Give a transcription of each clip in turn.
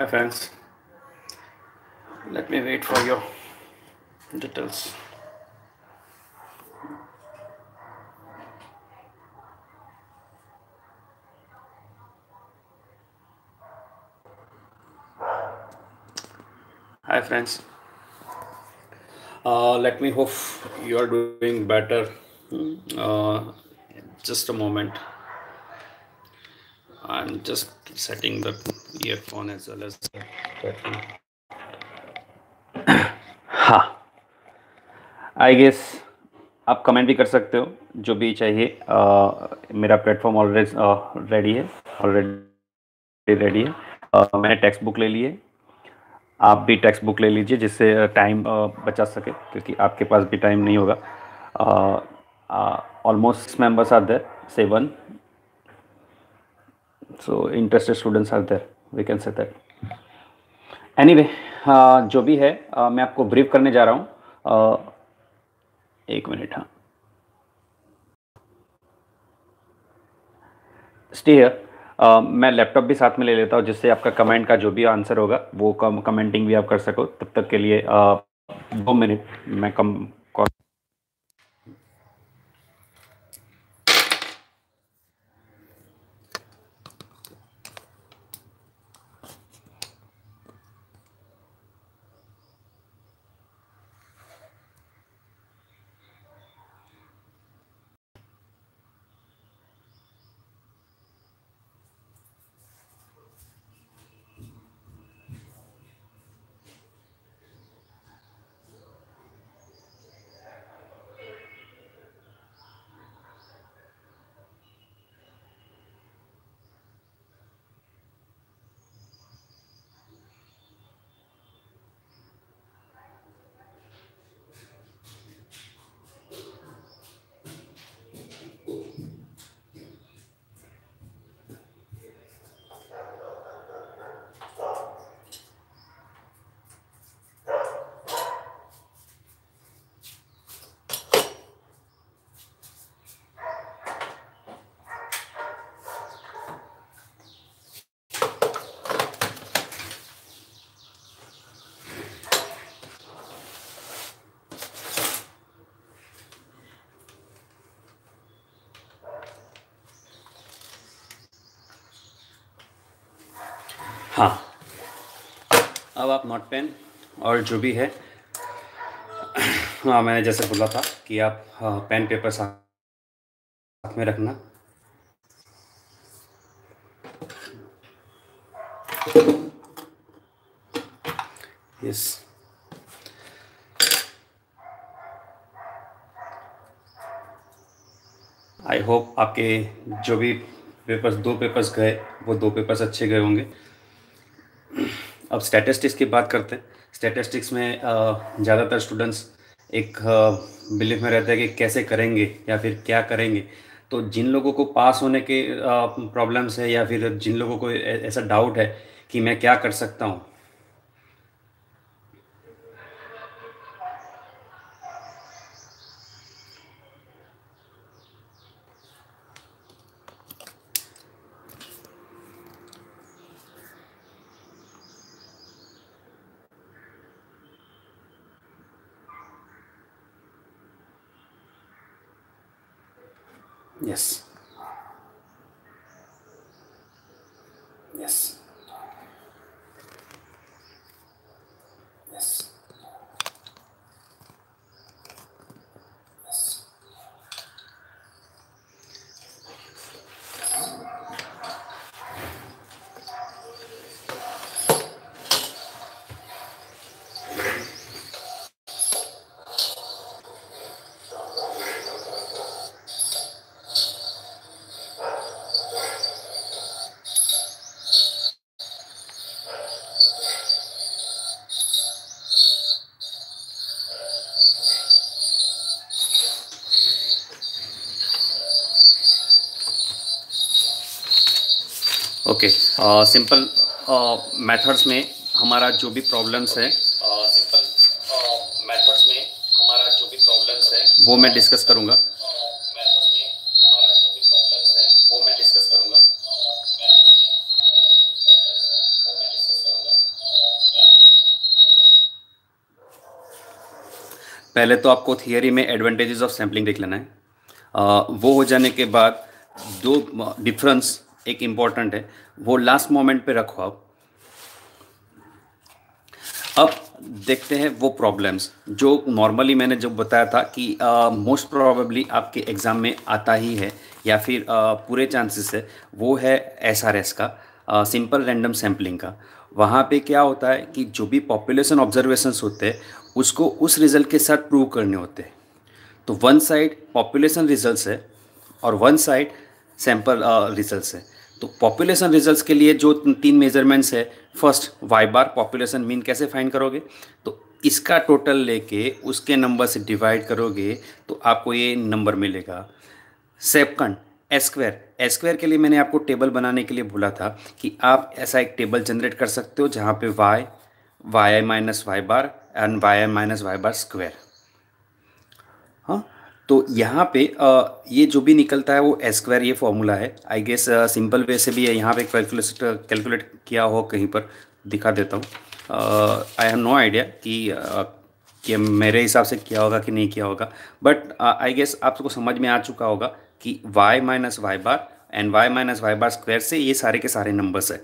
Hi friends, let me wait for your details. Hi friends, uh, let me hope you are doing better. Uh, just a moment. I'm just setting the हाँ I guess आप comment भी कर सकते हो जो भी चाहिए। अ, मेरा प्लेटफॉर्म ऑलरेडी रेडी है ऑलरेडी रेडी है। अ, मैंने टेक्स्ट बुक ले ली है। आप भी टेक्स्ट बुक ले लीजिए जिससे टाइम बचा सके क्योंकि आपके पास भी टाइम नहीं होगा। Almost members are there seven so interested students are there we can say that anyway जो भी है अ, मैं आपको ब्रीफ करने जा रहा हूँ। अ, एक मिनट हाँ। स्टे हियर मैं लैपटॉप भी साथ में ले लेता हूँ जिससे आपका कमेंट का जो भी आंसर होगा वो कम कमेंटिंग भी आप कर सको। तब तक के लिए अ, दो मिनट मैं कम कॉल हाँ। अब आप नोट पेन और जो भी है हाँ मैंने जैसे बोला था कि आप हाँ, पेन पेपर साथ में रखना। यस। आई होप आपके जो भी पेपर्स दो पेपर्स गए वो दो पेपर्स अच्छे गए होंगे। अब स्टैटिस्टिक्स की बात करते हैं। स्टैटिस्टिक्स में ज़्यादातर स्टूडेंट्स एक बिलीफ में रहते हैं कि कैसे करेंगे या फिर क्या करेंगे। तो जिन लोगों को पास होने के प्रॉब्लम्स है या फिर जिन लोगों को ऐसा डाउट है कि मैं क्या कर सकता हूँ yes yes yes okay simple methods में हमारा जो भी प्रॉब्लम्स है सिंपल मेथड्स में हमारा जो भी प्रॉब्लम्स है वो मैं डिस्कस करूँगा मेथड्स में हमारा जो भी प्रॉब्लम्स है वो मैं डिस्कस करूँगा वो मैं डिस्कस करूँगा पहले तो आपको थियोरी में एडवांटेजेस ऑफ़ सैम्पलिंग देख लेना है। आ, वो हो जाने के बाद दो डिफरेंस एक इंपॉर्टेंट है। वो लास्ट मोमेंट पे रखो आप। अब देखते हैं वो प्रॉब्लम्स जो नॉर्मली मैंने जो बताया था कि मोस्ट प्रोबेबली आपके एग्ज़ाम में आता ही है या फिर uh, पूरे चांसेस है वो है एसआरएस का सिंपल रैंडम सैम्पलिंग का। वहाँ पे क्या होता है कि जो भी पॉपुलेशन ऑब्जर्वेशंस होते हैं उसको उस रिज़ल्ट के साथ प्रूव करने होते हैं। तो वन साइड पॉपुलेशन रिजल्ट्स है और वन साइड सैंपल रिजल्ट्स है। तो पॉपुलेशन रिजल्ट्स के लिए जो तीन मेजरमेंट्स है first Y bar population mean कैसे फाइंड करोगे? तो इसका टोटल लेके उसके नंबर से डिवाइड करोगे तो आपको ये नंबर मिलेगा। सेकंड एस्क्वेयर एस्क्वेयर के लिए मैंने आपको टेबल बनाने के लिए बोला था कि आप ऐसा एक टेबल जनरेट कर सकते हो जहाँ पे Y Y I minus Y bar and Y minus Y bar square हाँ तो यहाँ पे ये जो भी निकलता है वो एस्क्वायर ये फॉर्मूला है। आई गेस सिंपल वे से भी है यहाँ पे कैलकुलेट कैलकुलेट किया हो कहीं पर, दिखा देता हूँ। आई हैव नो आइडिया कि मेरे हिसाब से किया होगा कि नहीं किया होगा। बट आई गेस आपको समझ में आ चुका होगा कि y minus Y bar and Y minus Y bar square से ये सारे के सारे नंबर्स है।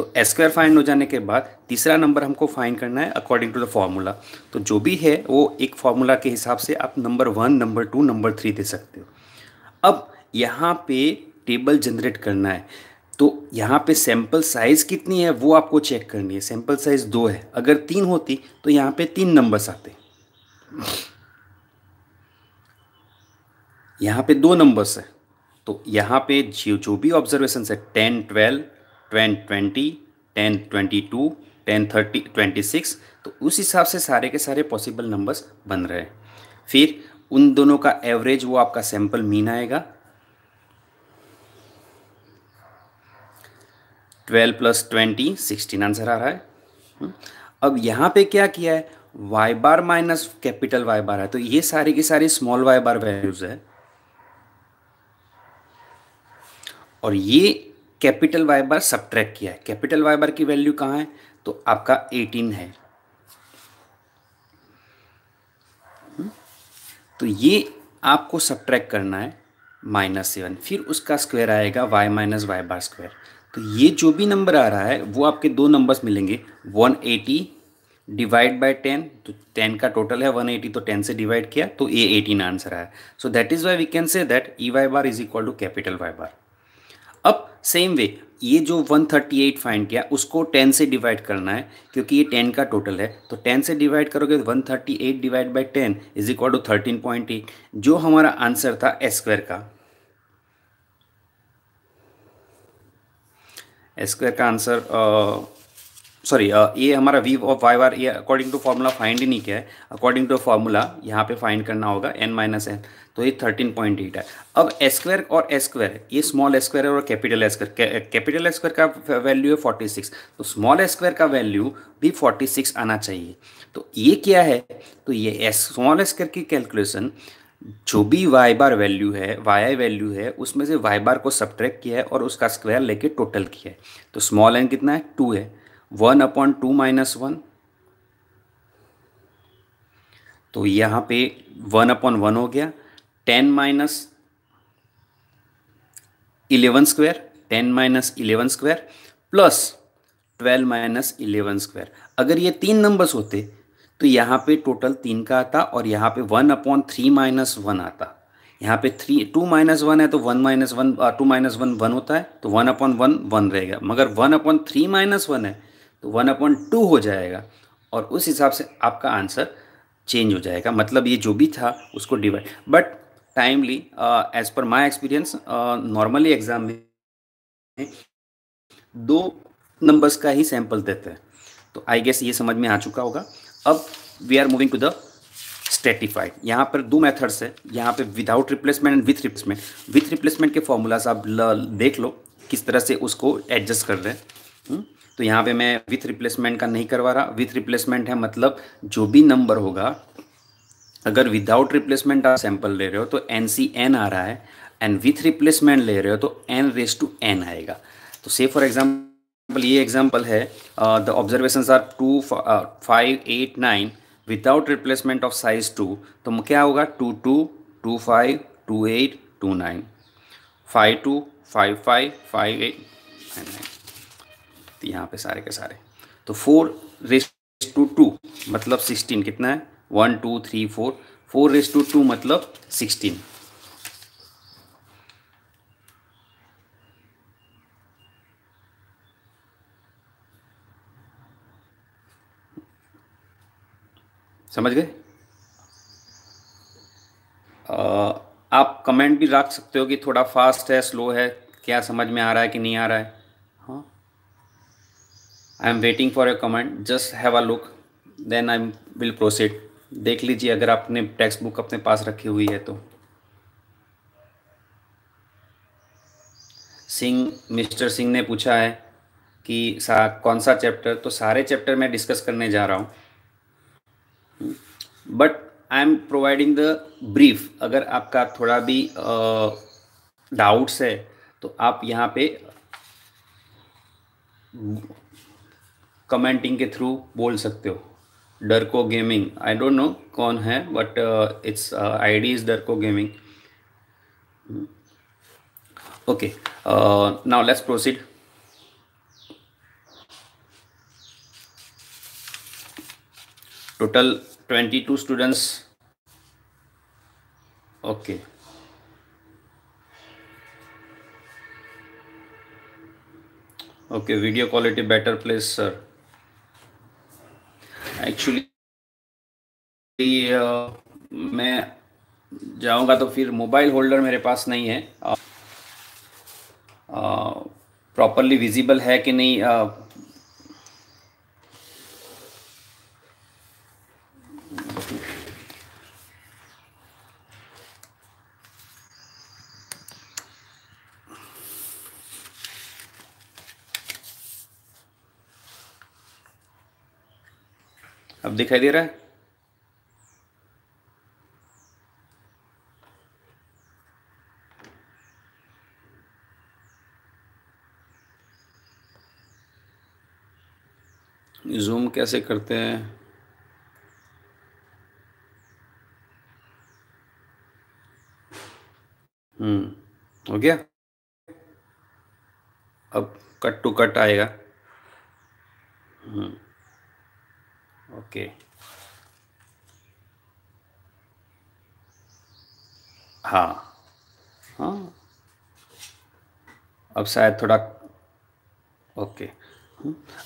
तो स्क्वायर फाइंड हो जाने के बाद तीसरा नंबर हमको फाइंड करना है अकॉर्डिंग टू द फॉर्मूला तो जो भी है, वो एक फॉर्मूला के हिसाब से आप number one number two number three दे सकते हो। अब यहाँ पे टेबल जनरेट करना है। तो यहाँ पे सैंपल साइज़ कितनी है, वो आपको चेक करनी है। सैंपल साइज़ दो है। अगर तीन होती तो यहाँ पे तीन नंबर्स आते। यहाँ पे दो नंबर्स है। तो यहाँ पे जो जो भी ऑब्जर्वेशन है ten twelve ten twenty ten twenty two, ten thirty, twenty six तो उस हिसाब से सारे के सारे पॉसिबल नंबर्स बन रहे हैं। फिर उन दोनों का एवरेज वो आपका सैंपल मीन आएगा। Twelve plus twenty, sixteen answer आ रहा है। हम्म। अब यहाँ पे क्या किया है? Y bar minus capital Y bar है। तो ये सारी की सारी स्मॉल वाई बार वैल्यूज़ है। और ये कैपिटल वाई बार सब्ट्रैक्ट किया है। कैपिटल वाई बार की वैल्यू कहाँ है? तो आपका 18 है। हम्म? तो ये आपको सब्ट्रैक्ट करना है माइनस सेवन फिर उसका स्क्वायर आएगा Y minus Y bar square तो ये जो भी नंबर आ रहा है, वो आपके दो नंबर्स मिलेंगे। 180 डिवाइड बाय 10 तो 10 का टोटल है। 180 तो 10 से डिवाइड किया तो ये 18 आंसर आया। So that is why we can say that E Y bar is equal to capital Y bar अब सेम वे ये जो 138 फाइंड किया, उसको 10 से डिवाइड करना है, क्योंकि ये 10 का टोटल है। तो 10 से डिवाइड करोगे one thirty eight divide by ten is equal to 13.8 जो हमारा आंसर था स्क्वायर का। स्क्वायर का आंसर सॉरी ये हमारा वी ऑफ़ वाई बार ये अकॉर्डिंग टू फार्मूला फाइंड ही नहीं किया है। अकॉर्डिंग टू फार्मूला यहाँ पे फाइंड करना होगा एन माइनस एन तो ये थर्टीन पॉइंट एट है। अब स्क्वायर और स्क्वायर ये स्मॉल स्क्वायर है और कैपिटल स्क्वायर कैपिटल स्क्वायर का वैल्यू है फोर्टी सिक्स तो स्मॉल स्क्वायर का वैल्यू भी फोर्टी सिक्स आना चाहिए। तो ये क्या है? तो ये स्मॉल स्क्वायर की कैलकुलेशन जो भी वाई बार वैल्यू है वाई आई वैल्यू है, उसमें से वाई बार को सब्ट्रैक्ट किया है और उसका स्क्वायर लेके टोटल किया है। तो स्मॉल एन कितना है? टू है। One upon two minus one. तो यहाँ पे वन अपॉन वन हो गया, ten minus eleven square, ten minus eleven square plus twelve minus eleven square. अगर ये तीन नंबर्स होते तो यहाँ पे टोटल तीन का आता और यहाँ पे one upon three minus one आता। यहाँ पे थ्री, टू माइनस वन है तो one minus one two minus one one होता है तो वन अपॉन वन वन रहेगा। मगर one upon three minus one है तो वन अपॉइंट टू हो जाएगा और उस हिसाब से आपका आंसर चेंज हो जाएगा। मतलब ये जो भी था, उसको डिवाइड बट टाइमली एज पर माई एक्सपीरियंस नॉर्मली एग्ज़ाम में दो नंबर्स का ही सैंपल देते हैं। तो आई गेस ये समझ में आ चुका होगा। अब we are moving to the stratified यहाँ पर दो मेथड्स है। यहाँ पे without replacement and with replacement with replacement के फॉर्मूलाज आप देख लो, किस तरह से उसको एडजस्ट कर रहे हैं। हम्म? तो यहाँ पे मैं विथ रिप्लेसमेंट का नहीं करवा रहा। विथ रिप्लेसमेंट है मतलब जो भी नंबर होगा, अगर विदाउट रिप्लेसमेंट आप सैंपल ले रहे हो तो एन सी एन आ रहा है एंड विथ रिप्लेसमेंट ले रहे हो तो एन रेस टू एन आएगा। तो से फॉर एग्ज़ाम्पल ये एग्ज़ाम्पल है the observation are two five eight nine without replacement of size two तो क्या होगा? Two two two five two eight two nine five two five five five eight nine तो यहाँ पे सारे के सारे। तो फोर रेस टू टू मतलब सिक्सटीन कितना है? One two three four four raise to two मतलब सिक्सटीन समझ गए? आप कमेंट भी रख सकते हो कि थोड़ा फास्ट है स्लो है, क्या समझ में आ रहा है कि नहीं आ रहा है। I am waiting for a comment just have a look then I will proceed देख लीजिए, अगर आपने टेक्स्ट बुक अपने पास रखी हुई है तो। सिंह, मिस्टर सिंह ने पूछा है कि सा, कौन सा चैप्टर तो सारे चैप्टर मैं डिस्कस करने जा रहा हूँ। But I am providing the brief अगर आपका थोड़ा भी डाउट्स है तो आप यहाँ पे कमेंटिंग के थ्रू बोल सकते हो। डर को गेमिंग आई डोंट नो कौन है but it's I D is डर को gaming okay now let's proceed total 22 students. Okay. Okay, video quality better please sir. Actually uh, मैं जाऊँगा तो फिर मोबाइल होल्डर मेरे पास नहीं है। प्रॉपरली uh, विजिबल uh, है कि नहीं? अब दिखाई दे रहा है। जूम कैसे करते हैं? हम्म हो गया। अब कट टू कट आएगा। हम्म। ओके हाँ। हाँ। अब शायद थोड़ा ओके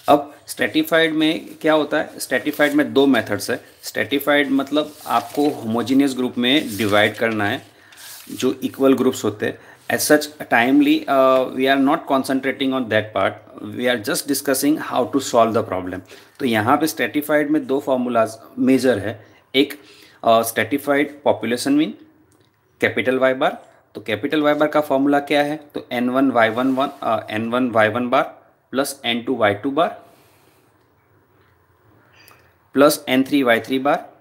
अब स्टेटिफाइड में क्या होता है? स्टेटिफाइड में दो मेथड्स है। स्टेटिफाइड मतलब आपको होमोजीनियस ग्रुप में डिवाइड करना है, जो इक्वल ग्रुप्स होते हैं। As such timely uh, we are not concentrating on that part. We are just discussing how to solve the problem. तो यहाँ पे स्टेटिफाइड में दो फार्मूलाज मेजर है। एक stratified population mean capital Y bar तो कैपिटल वाई बार का formula क्या है? तो N one Y one one N one Y one bar plus N two Y plus N three Y three bar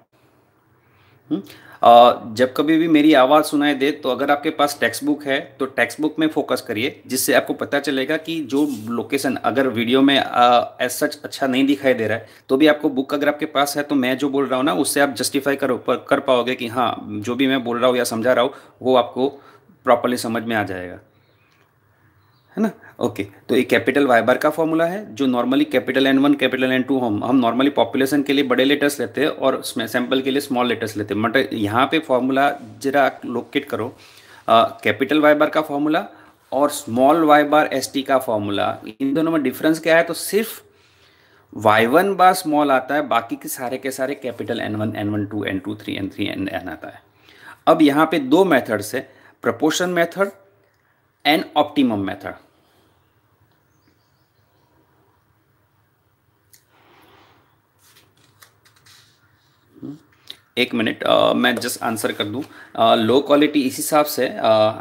जब कभी भी मेरी आवाज़ सुनाई दे तो अगर आपके पास टेक्स्ट बुक है तो टेक्स्ट बुक में फोकस करिए, जिससे आपको पता चलेगा कि जो लोकेशन अगर वीडियो में एज सच अच्छा नहीं दिखाई दे रहा है तो भी आपको बुक अगर आपके पास है तो मैं जो बोल रहा हूँ ना, उससे आप जस्टिफाई कर कर पाओगे कि हाँ जो भी मैं बोल रहा हूँ या समझा रहा हूँ, वो आपको प्रॉपरली समझ में आ जाएगा। है ना? ओके okay, तो ये कैपिटल वाई बार का फॉर्मूला है जो normally capital N one capital N two हम हम नॉर्मली पॉपुलेशन के लिए बड़े लेटर्स लेते हैं और सैंपल के लिए स्मॉल लेटर्स लेते हैं। मतलब यहाँ पे फॉर्मूला जरा लोकेट करो। कैपिटल वाई बार का फॉर्मूला और small Y bar S T का फॉर्मूला इन दोनों में डिफरेंस क्या है? तो सिर्फ़ वाई वन बार स्मॉल आता है बाकी के सारे के सारे capital N one N one two N two three N three N N आता है। अब यहाँ पे दो मेथड्स है proportion method and optimum method एक मिनट मैं जस्ट आंसर कर दूँ। लो क्वालिटी इस हिसाब से आ,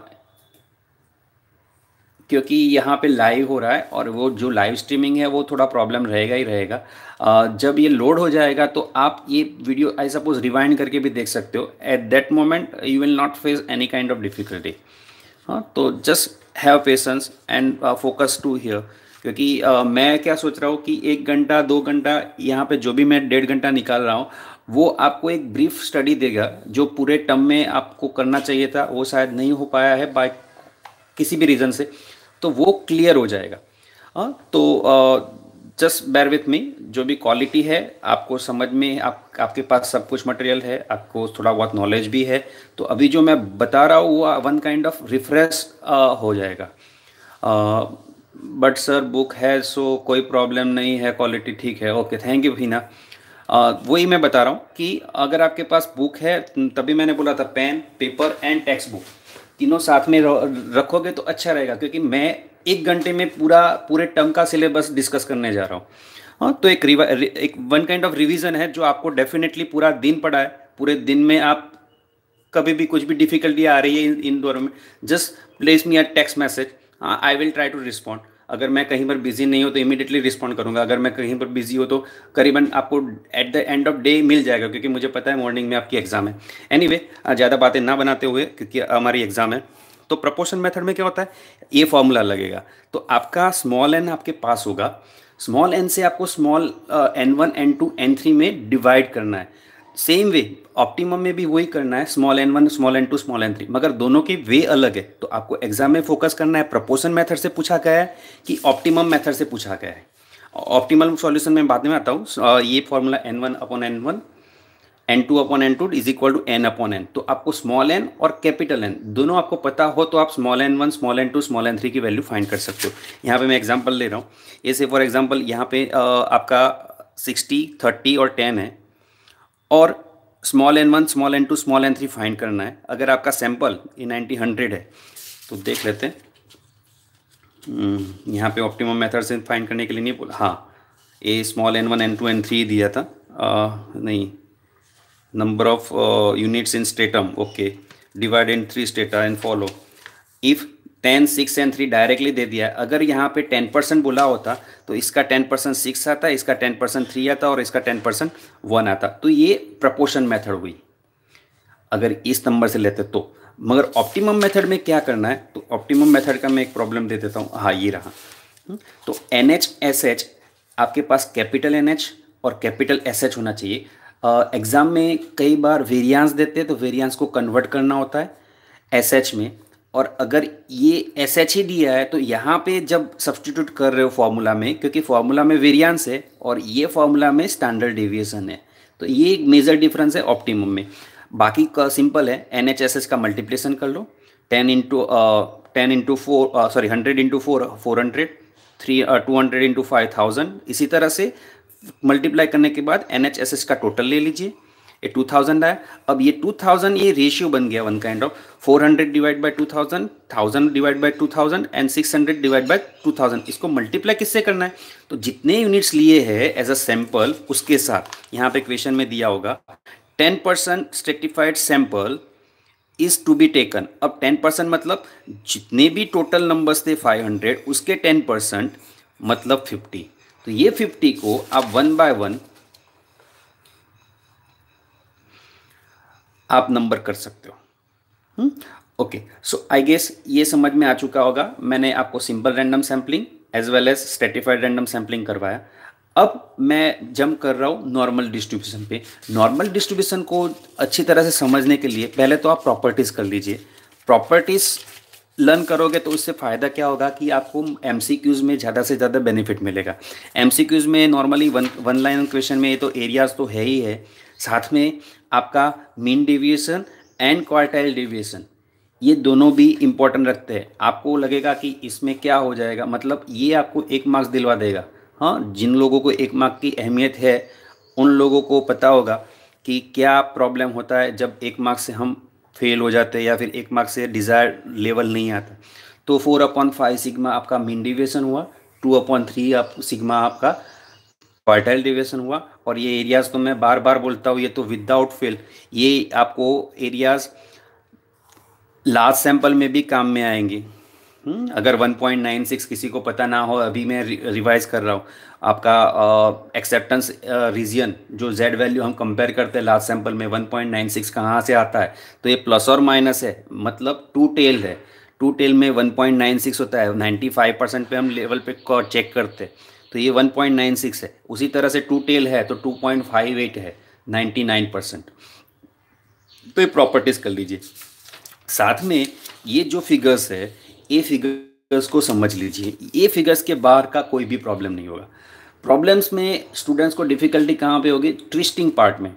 क्योंकि यहाँ पे लाइव हो रहा है और वो जो लाइव स्ट्रीमिंग है वो थोड़ा प्रॉब्लम रहेगा ही रहेगा। जब ये लोड हो जाएगा तो आप ये वीडियो आई सपोज़ रिवाइंड करके भी देख सकते हो। At that moment you will not face any kind of difficulty हाँ तो just have patience and focus to hear क्योंकि uh, मैं क्या सोच रहा हूँ कि एक घंटा दो घंटा यहाँ पे जो भी मैं डेढ़ घंटा निकाल रहा हूँ वो आपको एक ब्रीफ स्टडी देगा जो पूरे टर्म में आपको करना चाहिए था वो शायद नहीं हो पाया है बाय किसी भी रीज़न से तो वो क्लियर हो जाएगा। आ, तो जस्ट बैर विथ मी जो भी क्वालिटी है आपको समझ में आप आपके पास सब कुछ मटेरियल है आपको थोड़ा बहुत नॉलेज भी है तो अभी जो मैं बता रहा हूँ वो वन काइंड ऑफ़ रिफ्रेश हो जाएगा। बट सर बुक है सो कोई प्रॉब्लम नहीं है क्वालिटी ठीक है ओके थैंक यू भीना वही मैं बता रहा हूँ कि अगर आपके पास बुक है, तभी मैंने बोला था pen paper and text book तीनों साथ में रखोगे तो अच्छा रहेगा, क्योंकि मैं एक घंटे में पूरा, पूरे टर्म का सिलेबस डिस्कस करने जा रहा हूँ। हाँ तो एक रिवा एक वन काइंड ऑफ़ रिवीजन है जो आपको डेफिनेटली पूरा दिन पड़ा है। पूरे दिन में आप कभी भी कुछ भी डिफिकल्टी आ रही है इन दोनों में just place me a text message I will try to respond अगर मैं कहीं पर बिज़ी नहीं हो तो इमीडिएटली रिस्पॉन्ड करूँगा। अगर मैं कहीं पर बिज़ी हो तो करीबन आपको at the end of day मिल जाएगा क्योंकि मुझे पता है मॉर्निंग में आपकी एग्ज़ाम है। एनी anyway, ज़्यादा बातें ना बनाते हुए क्योंकि हमारी एग्ज़ाम है तो प्रपोर्शन मेथड में क्या होता है? ये फॉर्मूला लगेगा। तो आपका स्मॉल एन आपके पास होगा। स्मॉल एन से आपको small N one N two N three में डिवाइड करना है। सेम वे ऑप्टिमम में भी वही करना है small N one small N two small N three मगर दोनों की वे अलग है। तो आपको एग्ज़ाम में फोकस करना है प्रपोर्शन मेथड से पूछा गया है कि ऑप्टिमम मेथड से पूछा गया है। ऑप्टिमल सॉल्यूशन में बाद में आता हूँ। ये formula N one upon N one N two upon N two is equal to N upon N तो आपको स्मॉल एन और कैपिटल एन दोनों आपको पता हो तो आप small N one small N two small N three की वैल्यू फाइंड कर सकते हो। यहाँ पे मैं एग्जांपल ले रहा हूँ। ये से फॉर एग्जांपल यहाँ पे आपका सिक्सटी थर्टी और टेन है। और small N one small N two small N three find करना है। अगर आपका सैंपल ए नाइन्टी हंड्रेड है तो देख लेते हैं। हम्म, यहाँ पे ऑप्टिमम मेथड से फाइंड करने के लिए नहीं बोला। हाँ a small n one n two n three दिया था। आ, नहीं number of units in stratum okay divide in three strata and follow if ten six and three directly दे दिया है। अगर यहाँ पे टेन परसेंट बोला होता तो इसका टेन परसेंट सिक्स आता इसका टेन परसेंट थ्री आता और इसका टेन परसेंट वन आता। तो ये प्रपोर्शन मेथड हुई। अगर इस नंबर से लेते तो। मगर ऑप्टिमम मेथड में क्या करना है? तो ऑप्टिमम मेथड का मैं एक प्रॉब्लम दे देता हूँ। हाँ ये रहा। हम्म, तो एन एच एस एच आपके पास कैपिटल एन एच और कैपिटल एस एच होना चाहिए। एग्ज़ाम में कई बार वेरियांस देते हैं तो वेरियांस को कन्वर्ट करना होता है। एस एच में और अगर ये एस एच ही दिया है तो यहाँ पे जब सब्सटीट्यूट कर रहे हो फार्मूला में, क्योंकि फार्मूला में वेरिएंस है और ये फार्मूला में स्टैंडर्ड डेविएशन है तो ये एक मेजर डिफरेंस है ऑप्टिमम में। बाकी का सिंपल है एन एच एस एच का मल्टीप्लेशन कर लो ten into ten into four sorry hundred into four four hundred three two hundred into five thousand इसी तरह से मल्टीप्लाई करने के बाद एन एच एस एस का टोटल ले लीजिए। ये टू थाउज़ेंड आया। अब ये टू थाउज़ेंड ये रेशियो बन गया one kind of four hundred divide by two thousand divide two thousand and six hundred divide by two thousand इसको मल्टीप्लाई किससे करना है? तो जितने यूनिट्स लिए हैं एज अ सैंपल उसके साथ, यहाँ पे क्वेश्चन में दिया होगा ten percent stratified sample is to be taken अब टेन परसेंट मतलब जितने भी टोटल नंबर्स थे फाइव हंड्रेड उसके टेन परसेंट मतलब फिफ्टी तो ये फिफ्टी को आप वन बाय वन आप नंबर कर सकते हो। ओके सो आई गेस ये समझ में आ चुका होगा। मैंने आपको simple random sampling as well as stratified random sampling करवाया। अब मैं जम कर रहा हूँ नॉर्मल डिस्ट्रीब्यूशन पे। नॉर्मल डिस्ट्रीब्यूशन को अच्छी तरह से समझने के लिए पहले तो आप प्रॉपर्टीज़ कर लीजिए। प्रॉपर्टीज़ लर्न करोगे तो उससे फ़ायदा क्या होगा कि आपको एम में ज़्यादा से ज़्यादा बेनिफिट मिलेगा। एम में normally one one line question में ये तो एरियाज़ तो है ही है। साथ में आपका mean deviation and quartile deviation ये दोनों भी इम्पोर्टेंट रखते हैं। आपको लगेगा कि इसमें क्या हो जाएगा? मतलब ये आपको एक मार्क्स दिलवा देगा। हाँ जिन लोगों को एक मार्क की अहमियत है, उन लोगों को पता होगा कि क्या प्रॉब्लम होता है जब एक मार्क्स से हम फेल हो जाते हैं या फिर एक मार्क्स से डिज़ायर लेवल नहीं आता। तो फोर अपॉन फाइव सिग्मा आपका मीन डिविएशन हुआ टू अपॉन थ्री आप सिग्मा आपका क्वार्टाइल डिविएशन हुआ और ये एरियाज़ तो मैं बार बार बोलता हूँ ये तो विदाउट फेल ये आपको एरियाज़ लास्ट सैंपल में भी काम में आएँगे। हम्म, अगर 1.96 किसी को पता ना हो अभी मैं रिवाइज कर रहा हूँ। आपका एक्सेप्टेंस रीजन जो जेड वैल्यू हम कंपेयर करते हैं लास्ट सैंपल में 1.96 कहाँ से आता है? तो ये प्लस और माइनस है मतलब टू टेल है। टू टेल में 1.96 होता है 95 परसेंट पे हम लेवल पे चेक करते हैं। तो ये 1.96 है। उसी तरह से टू टेल है तो 2.58 है नाइन्टी नाइन परसेंट तो ये प्रॉपर्टीज़ कर लीजिए। साथ में ये जो फिगर्स है, ये फिगर्स को समझ लीजिए। ये फिगर्स के बाहर का कोई भी प्रॉब्लम नहीं होगा। प्रॉब्लम्स में स्टूडेंट्स को डिफ़िकल्टी कहाँ पे होगी? ट्विस्टिंग पार्ट में।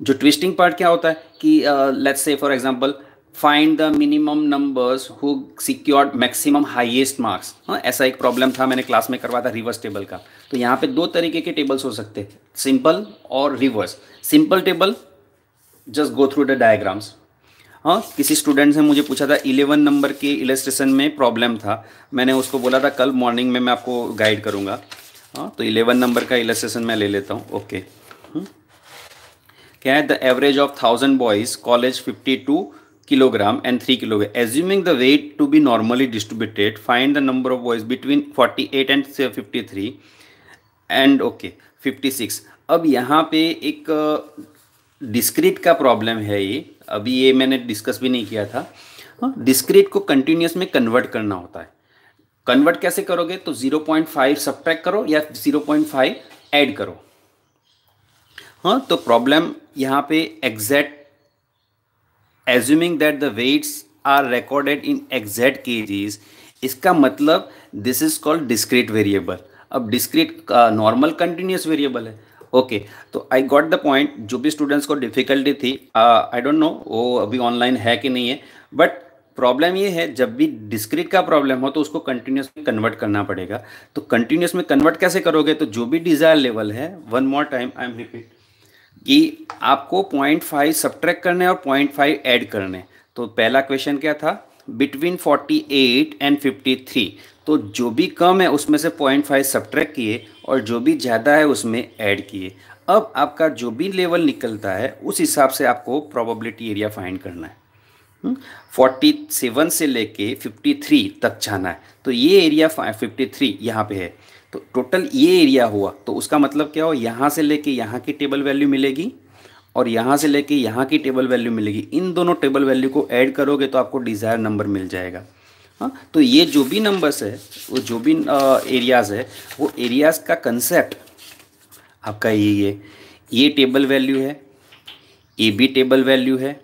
जो ट्विस्टिंग पार्ट क्या होता है कि let's say for example find the minimum numbers who secured maximum highest marks हाँ ऐसा एक प्रॉब्लम था, मैंने क्लास में करवा था रिवर्स टेबल का। तो यहाँ पे दो तरीके के टेबल्स हो सकते हैं सिंपल और reverse simple table just go through the diagrams हाँ किसी स्टूडेंट ने मुझे पूछा था इलेवन नंबर के इलेस्ट्रेशन में प्रॉब्लम था। मैंने उसको बोला था, कल मॉर्निंग में मैं आपको गाइड करूँगा। हाँ तो इलेवन नंबर का इलेस्ट्रेशन मैं ले लेता हूँ। Okay hmm. क्या है? The average of thousand boys college fifty two kilogram and 3 kilogram. Assuming the weight to be normally distributed, find the number of boys between 48 and 53 and okay 56. अब यहाँ पे एक डिस्क्रीट का प्रॉब्लम है ये। अभी ये मैंने डिस्कस भी नहीं किया था। डिस्क्रीट को कंटिन्यूस में कन्वर्ट करना होता है। कन्वर्ट कैसे करोगे? तो 0.5 पॉइंट सब्ट्रैक्ट करो या 0.5 ऐड करो। हाँ तो प्रॉब्लम यहाँ पे exact assuming that the weights are recorded in exact kgs इसका मतलब this is called discrete variable अब डिस्क्रीट नॉर्मल कंटिन्यूस वेरिएबल है. ओके okay, तो आई गॉट द पॉइंट जो भी स्टूडेंट्स को डिफ़िकल्टी थी आई डोंट नो वो अभी ऑनलाइन है कि नहीं है. बट प्रॉब्लम ये है जब भी डिस्क्रीट का प्रॉब्लम हो तो उसको कंटिन्यूस में कन्वर्ट करना पड़ेगा. तो कंटिन्यूस में कन्वर्ट कैसे करोगे? तो जो भी डिज़ायर लेवल है one more time I am repeat कि आपको पॉइंट फाइव सब्ट्रैक्ट करने और पॉइंट फाइव ऐड करने। तो पहला क्वेश्चन क्या था? Between forty eight and fifty three तो जो भी कम है उसमें से पॉइंट फाइव सब्ट्रैक्ट किए और जो भी ज़्यादा है उसमें ऐड किए। अब आपका जो भी लेवल निकलता है उस हिसाब से आपको प्रोबेबिलिटी एरिया फाइंड करना है। फोर्टी हम्म, सेवन से लेके फिफ्टी थ्री तक जाना है। तो ये एरिया फिफ्टी थ्री यहाँ पे है। तो टोटल ये एरिया हुआ। तो उसका मतलब क्या हो यहाँ से लेके यहाँ की टेबल वैल्यू मिलेगी और यहाँ से लेके यहाँ की टेबल वैल्यू मिलेगी। इन दोनों टेबल वैल्यू को ऐड करोगे तो आपको डिज़ायर नंबर मिल जाएगा। हाँ तो ये जो भी नंबर्स है, वो जो भी एरियाज़ है, वो एरियाज़ का कंसेप्ट आपका ये ये ये टेबल वैल्यू है ए बी टेबल वैल्यू है।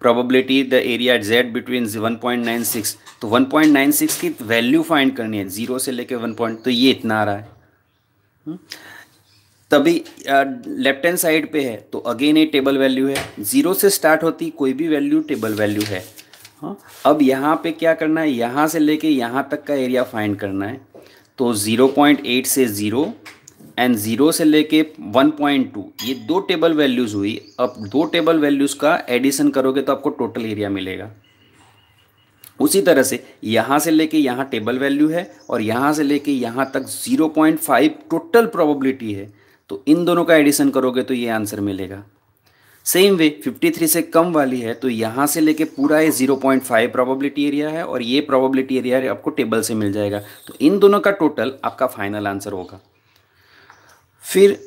Probability the area z between 1.96 तो 1.96 की वैल्यू फाइंड करनी है, ज़ीरो से लेके वन पॉइंट तो ये इतना आ रहा है। हम्म? तभी लेफ़्ट हैंड साइड पे है तो अगेन ये टेबल वैल्यू है। ज़ीरो से स्टार्ट होती, कोई भी वैल्यू टेबल वैल्यू है। हाँ अब यहाँ पे क्या करना है, यहाँ से लेके यहाँ तक का एरिया फाइंड करना है। तो 0.8 से ज़ीरो, एंड ज़ीरो से लेके 1.2 ये दो टेबल वैल्यूज़ हुई। अब दो टेबल वैल्यूज़ का एडिशन करोगे तो आपको टोटल एरिया मिलेगा। उसी तरह से यहाँ से लेके यहाँ टेबल वैल्यू है और यहाँ से लेके यहाँ तक 0.5 टोटल प्रोबेबिलिटी है तो इन दोनों का एडिशन करोगे तो ये आंसर मिलेगा। सेम वे 53 से कम वाली है तो यहाँ से लेके पूरा ये 0.5 प्रोबेबिलिटी एरिया है और ये प्रोबेबिलिटी एरिया आपको टेबल से मिल जाएगा। तो इन दोनों का टोटल आपका फाइनल आंसर होगा। फिर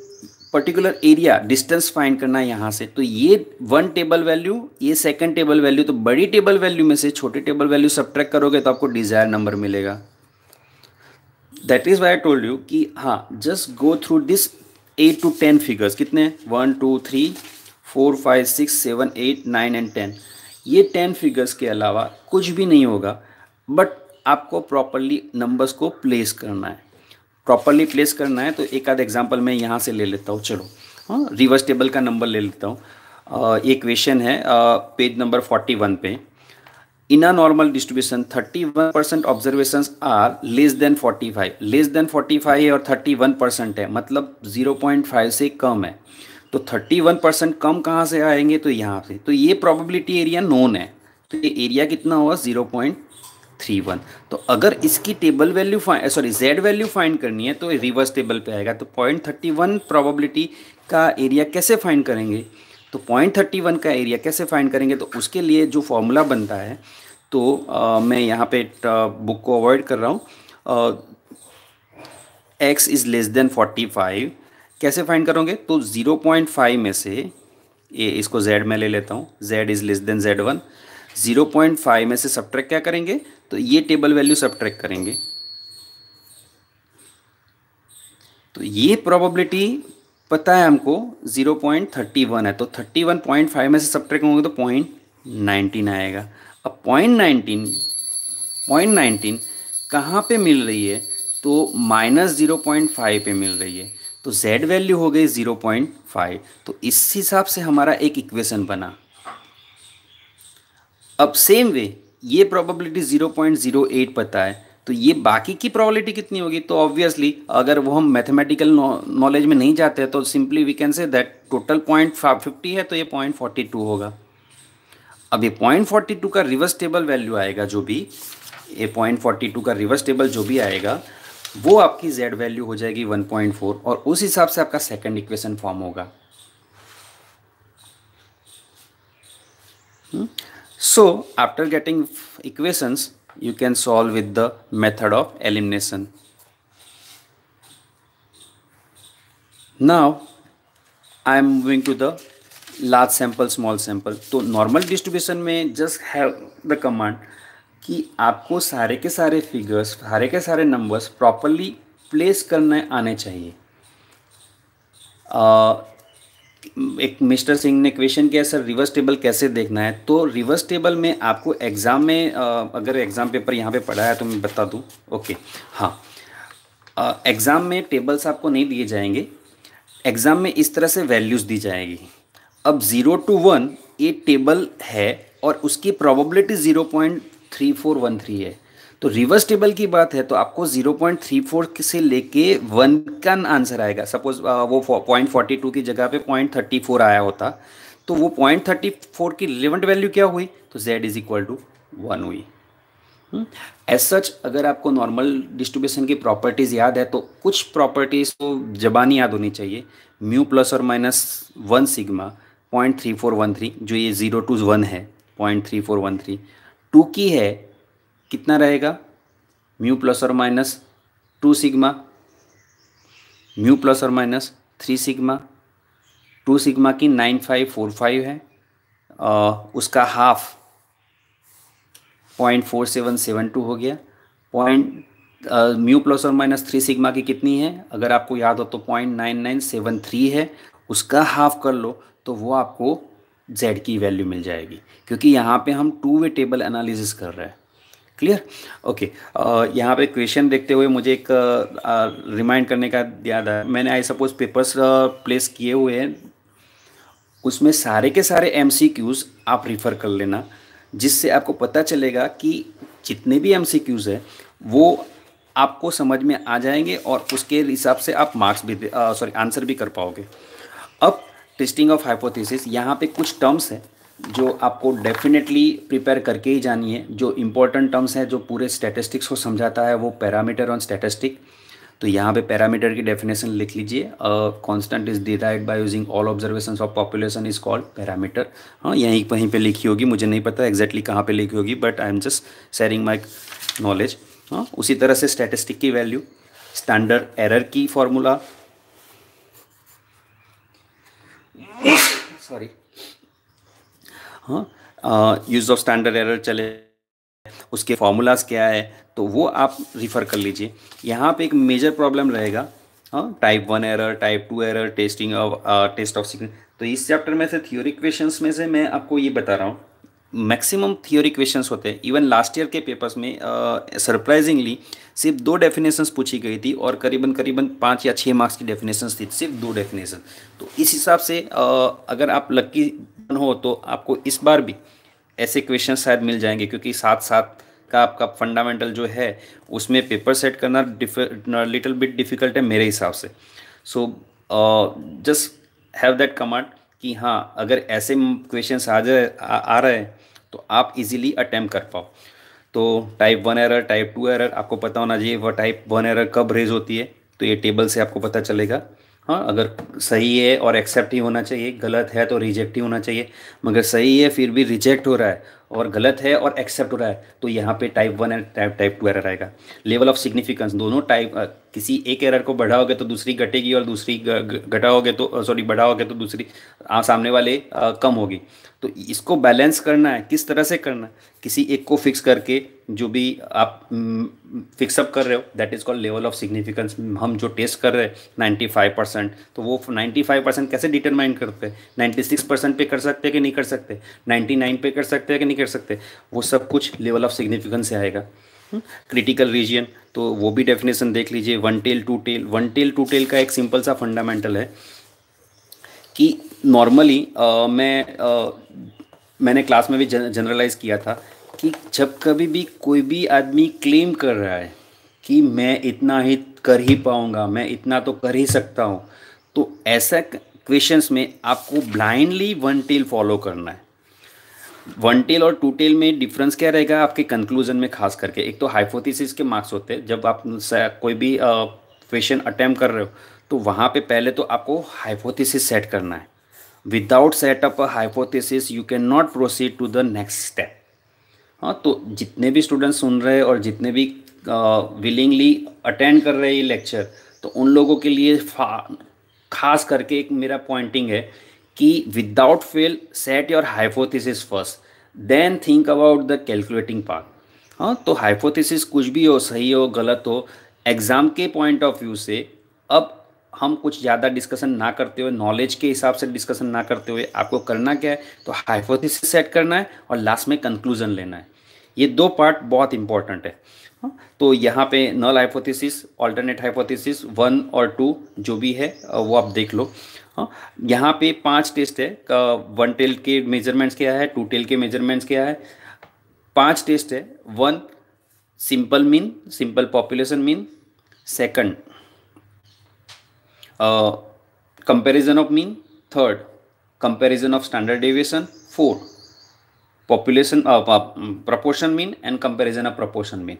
पर्टिकुलर एरिया डिस्टेंस फाइंड करना है यहाँ से। तो ये वन टेबल वैल्यू ये सेकंड टेबल वैल्यू तो बड़ी टेबल वैल्यू में से छोटे टेबल वैल्यू सब्ट्रैक्ट करोगे तो आपको डिज़ायर नंबर मिलेगा। That is why told you कि हाँ just go through this eight to ten figures कितने? One two three four five six seven eight nine and ten ये टेन फिगर्स के अलावा कुछ भी नहीं होगा। बट आपको प्रॉपरली नंबर्स को प्लेस करना है। प्रॉपरली प्लेस करना है तो एक आध एग्ज़ाम्पल मैं यहाँ से ले लेता हूँ। चलो। हाँ रिवर्स टेबल का नंबर ले लेता हूँ। एक क्वेश्चन है पेज नंबर फोर्टी वन पे। In a normal distribution thirty one percent observation are less than forty five less than forty five और थर्टी वन परसेंट है मतलब ज़ीरो पॉइंट फाइव से कम है। तो थर्टी वन परसेंट कम कहाँ से आएँगे? तो यहाँ से तो ये प्रॉबिलिटी एरिया नोन है। तो ये एरिया कितना होगा ज़ीरो पॉइंट थ्री वन। तो अगर इसकी table value fine sorry z value find करनी है तो रिवर्स टेबल पे आएगा। तो पॉइंट थर्टी वन प्रोबेबिलिटी का एरिया कैसे फाइंड करेंगे? तो पॉइंट थर्टी वन का एरिया कैसे फाइंड करेंगे? तो उसके लिए जो फॉर्मूला बनता है तो आ, मैं यहाँ पे बुक को अवॉइड कर रहा हूँ। X is less than forty five कैसे फाइंड करोगे? तो ज़ीरो पॉइंट फाइव में से ये इसको जेड में ले लेता हूँ। Z is less than z one zero point five में से सब क्या करेंगे? तो ये टेबल वैल्यू सब करेंगे। तो ये प्रोबेबिलिटी पता है हमको ज़ीरो पॉइंट थर्टी वन है। तो थर्टी वन पॉइंट फाइव में से सब ट्रेक होंगे तो पॉइंट नाइनटीन आएगा। अब पॉइंट नाइनटीन पॉइंट नाइनटीन कहाँ पे मिल रही है? तो माइनस ज़ीरो पॉइंट फाइव पे मिल रही है। तो z वैल्यू हो गई ज़ीरो पॉइंट फाइव। तो इस हिसाब से हमारा एक इक्वेशन बना। अब सेम वे ये probability zero point zero eight पता है तो ये बाकी की प्रोबेबिलिटी कितनी होगी? तो ऑब्वियसली अगर वो हम मैथमेटिकल नॉलेज में नहीं जाते तो simply we can say that total point fifty है तो ये पॉइंट फोर्टी टू होगा। अब ये पॉइंट फोर्टी टू का रिवर्स टेबल वैल्यू आएगा जो भी, ये पॉइंट फोर्टी टू का रिवर्स टेबल जो भी आएगा, वो आपकी जेड वैल्यू हो जाएगी 1.4 और उस हिसाब से आपका सेकेंड इक्वेशन फॉर्म होगा। So after getting equations you can solve with the method of elimination. Now I am moving to the large sample small sample. तो normal distribution में just have the command कि आपको सारे के सारे figures सारे के सारे नंबर्स प्रॉपरली प्लेस करने आने चाहिए एक मिस्टर सिंह ने क्वेश्चन किया, सर रिवर्स टेबल कैसे देखना है? तो रिवर्स टेबल में आपको एग्ज़ाम में अगर एग्ज़ाम पेपर यहाँ पे पढ़ा है तो मैं बता दूँ। ओके हाँ। एग्ज़ाम में टेबल्स आपको नहीं दिए जाएँगे। एग्ज़ाम में इस तरह से वैल्यूज़ दी जाएगी। अब ज़ीरो टू वन ये टेबल है और उसकी probability zero point three four one three है। तो रिवर्स टेबल की बात है तो आपको 0.34 से लेके वन का आंसर आएगा। सपोज़ वो पॉइंट फोर्टी टू की जगह पे पॉइंट थर्टी फोर आया होता तो वो पॉइंट थर्टी फोर की रिलेवेंट वैल्यू क्या हुई? तो z is equal to one हुई। As hmm? सच अगर आपको नॉर्मल डिस्ट्रीब्यूशन की प्रॉपर्टीज़ याद है तो कुछ प्रॉपर्टीज़ को जबानी याद होनी चाहिए। म्यू प्लस और minus one sigma point three four one three जो ये ज़ीरो टू वन है point three four one three two की है कितना रहेगा? म्यू प्लस और minus two sigma. Mu plus और minus three sigma. Two sigma की नाइन फाइव फोर फाइव है। आ, उसका half point four seven seven two हो गया। पॉइंट म्यू प्लस और माइनस थ्री सिग्मा की कितनी है? अगर आपको याद हो तो point nine nine seven three है। उसका हाफ़ कर लो तो वो आपको जेड की वैल्यू मिल जाएगी। क्योंकि यहाँ पे हम टू वे टेबल एनालिसिस कर रहे हैं। क्लियर ओके uh, यहाँ पे क्वेश्चन देखते हुए मुझे एक रिमाइंड uh, करने का याद है मैंने आई सपोज़ पेपर्स प्लेस किए हुए हैं। उसमें सारे के सारे एम आप रिफ़र कर लेना जिससे आपको पता चलेगा कि जितने भी एम सी क्यूज हैं वो आपको समझ में आ जाएँगे और उसके हिसाब से आप मार्क्स भी सॉरी आंसर भी कर पाओगे। अब टेस्टिंग ऑफ़ हाइपोथेसिस यहाँ पे कुछ टर्म्स है। जो आपको डेफिनेटली प्रिपेयर करके ही जानी है, जो इम्पोर्टेंट टर्म्स हैं, जो पूरे स्टैटिस्टिक्स को समझाता है, वो पैरामीटर ऑन स्टैटिस्टिक तो यहाँ पे पैरामीटर की डेफिनेशन लिख लीजिए। Constant is derived by using all observation of population is called parameter हाँ यहीं वहीं पे लिखी होगी, मुझे नहीं पता एग्जैक्टली कहाँ पे लिखी होगी but I am just sharing my knowledge हाँ उसी तरह से स्टैटिस्टिक की वैल्यू स्टैंडर्ड एरर की फॉर्मूला सॉरी हाँ यूज़ ऑफ़ स्टैंडर्ड एरर चले उसके फॉर्मूलाज क्या है तो वो आप रिफ़र कर लीजिए। यहाँ पे एक मेजर प्रॉब्लम रहेगा हाँ type one error type two error testing of test of sequence तो इस चैप्टर में से थियोरी क्वेश्चंस में से मैं आपको ये बता रहा हूँ। मैक्सिमम थियोरी क्वेश्चंस होते हैं। इवन लास्ट ईयर के पेपर्स में सरप्राइजिंगली सिर्फ़ दो डेफिनेशंस पूछी गई थी और करीबन करीबन पाँच या छः मार्क्स की डेफिनेशंस थी सिर्फ़ दो डेफिनेशन तो इस हिसाब से uh, अगर आप लक्की हो तो आपको इस बार भी ऐसे क्वेश्चन शायद मिल जाएँगे क्योंकि साथ साथ का आपका फंडामेंटल जो है उसमें पेपर सेट करना लिटिल बिट डिफ़िकल्ट है मेरे हिसाब से। So just have that command कि हाँ अगर ऐसे क्वेश्चन आ जाए आ, रहे हैं तो आप इजीली अटैम्प्ट कर पाओ। तो type one error type two error आपको पता होना चाहिए वह टाइप वन एरर कब रेज होती है तो ये टेबल से आपको पता चलेगा। हाँ अगर सही है और एक्सेप्ट ही होना चाहिए, गलत है तो रिजेक्ट ही होना चाहिए, मगर सही है फिर भी रिजेक्ट हो रहा है और गलत है और एक्सेप्ट हो रहा है तो यहाँ पे type one and type type two error आएगा। लेवल ऑफ़ सिग्निफिकेंस दोनों टाइप किसी एक एरर को बढ़ाओगे तो दूसरी घटेगी और दूसरी घटाओगे तो सॉरी बढ़ाओगे तो दूसरी आ, सामने वाले आ, कम होगी। तो इसको बैलेंस करना है किस तरह से करना है? किसी एक को फिक्स करके जो भी आप फिक्सअप कर रहे हो that is called level of significance हम जो टेस्ट कर रहे हैं नाइन्टी फाइव परसेंट तो वो नाइन्टी फाइव परसेंट कैसे डिटरमाइन करते हैं? नाइन्टी सिक्स परसेंट पे कर सकते हैं कि नहीं कर सकते? नाइन्टी नाइन पे कर सकते हैं कि नहीं कर सकते वो सब कुछ लेवल ऑफ़ सिग्निफिकेंस से आएगा। क्रिटिकल रीजियन तो वो भी डेफिनेशन देख लीजिए one tail two tail one tail two tail का एक सिंपल सा फंडामेंटल है कि नॉर्मली मैं आ, मैंने क्लास में भी जनरलाइज किया था कि जब कभी भी कोई भी आदमी क्लेम कर रहा है कि मैं इतना ही कर ही पाऊँगा मैं इतना तो कर ही सकता हूँ तो ऐसा क्वेश्चंस में आपको ब्लाइंडली वन टेल फॉलो करना है। वन टेल और टू टेल में डिफरेंस क्या रहेगा आपके कंक्लूजन में खास करके? एक तो हाइपोथेसिस के मार्क्स होते हैं। जब आप कोई भी क्वेश्चन अटैम्प्ट कर रहे हो तो वहाँ पे पहले तो आपको हाइपोथेसिस सेट करना है। Without setup hypothesis you can not proceed to the next step हाँ तो जितने भी स्टूडेंट सुन रहे हैं और जितने भी विलिंगली अटेंड कर रहे हैं ये लेक्चर तो उन लोगों के लिए खास करके एक मेरा पॉइंटिंग है कि without fail set your hypothesis first then think about the calculating part हाँ तो हाइपोथेसिस कुछ भी हो, सही हो, गलत हो एग्ज़ाम के पॉइंट ऑफ़ व्यू से अब हम कुछ ज़्यादा डिस्कशन ना करते हुए नॉलेज के हिसाब से डिस्कशन ना करते हुए आपको करना क्या है? तो हाइपोथेसिस सेट करना है और लास्ट में कंक्लूजन लेना है। ये दो पार्ट बहुत इंपॉर्टेंट है। हाँ तो यहाँ पे null hypothesis alternate hypothesis one और टू जो भी है, वो आप देख लो। हाँ यहाँ पे पाँच टेस्ट है वन टेल के मेजरमेंट्स क्या है टू टेल के मेजरमेंट्स क्या है? पाँच टेस्ट है one simple mean simple population mean second comparison of mean third comparison of standard deviation fourth population proportion mean and comparison of proportion mean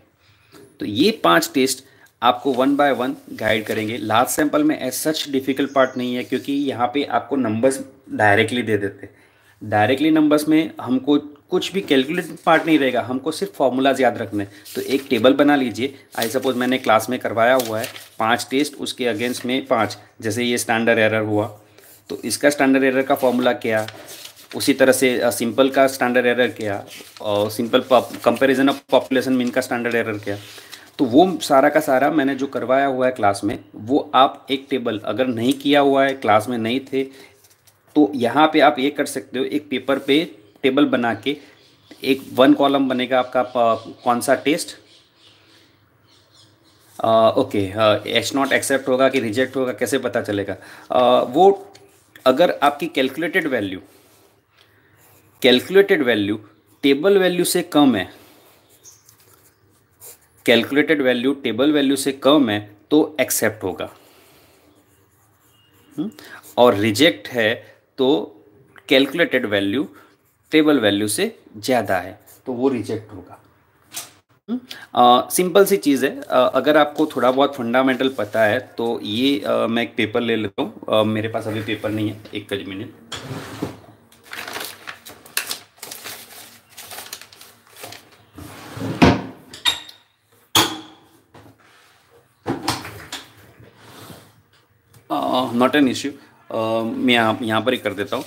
तो ये पाँच टेस्ट आपको वन बाय वन गाइड करेंगे। Last sample में as such difficult part नहीं है, क्योंकि यहाँ पे आपको नंबर्स डायरेक्टली दे देते डायरेक्टली नंबर्स में हमको कुछ भी कैलकुलेट पार्ट नहीं रहेगा, हमको सिर्फ़ फॉर्मूलाज याद रखने तो एक टेबल बना लीजिए। आई सपोज़ मैंने क्लास में करवाया हुआ है। पाँच टेस्ट उसके अगेंस्ट में पाँच। जैसे ये स्टैंडर्ड एरर हुआ। तो इसका स्टैंडर्ड एरर का फॉर्मूला क्या? उसी तरह से सिंपल का स्टैंडर्ड एरर क्या? और simple comparison of population mean का स्टैंडर्ड एरर क्या? तो वो सारा का सारा मैंने जो करवाया हुआ है क्लास में वो आप एक टेबल अगर नहीं किया हुआ है क्लास में नहीं थे तो यहाँ पे आप ये कर सकते हो एक पेपर पे टेबल बना के एक वन कॉलम बनेगा आपका कौन सा test? Okay h naught accept होगा कि रिजेक्ट होगा कैसे पता चलेगा? uh, वो अगर आपकी calculated value calculated value table value से कम है कैलकुलेटेड वैल्यू टेबल वैल्यू से कम है तो एक्सेप्ट होगा। हुँ? और रिजेक्ट है तो कैलकुलेटेड वैल्यू टेबल वैल्यू से ज़्यादा है तो वो रिजेक्ट होगा। सिंपल सी चीज़ है। आ, अगर आपको थोड़ा बहुत फंडामेंटल पता है तो ये आ, मैं एक पेपर ले लेता हूँ। मेरे पास अभी पेपर नहीं है एक मिनट। नॉट एन इश्यू मैं यहाँ यहाँ पर ही कर देता हूँ।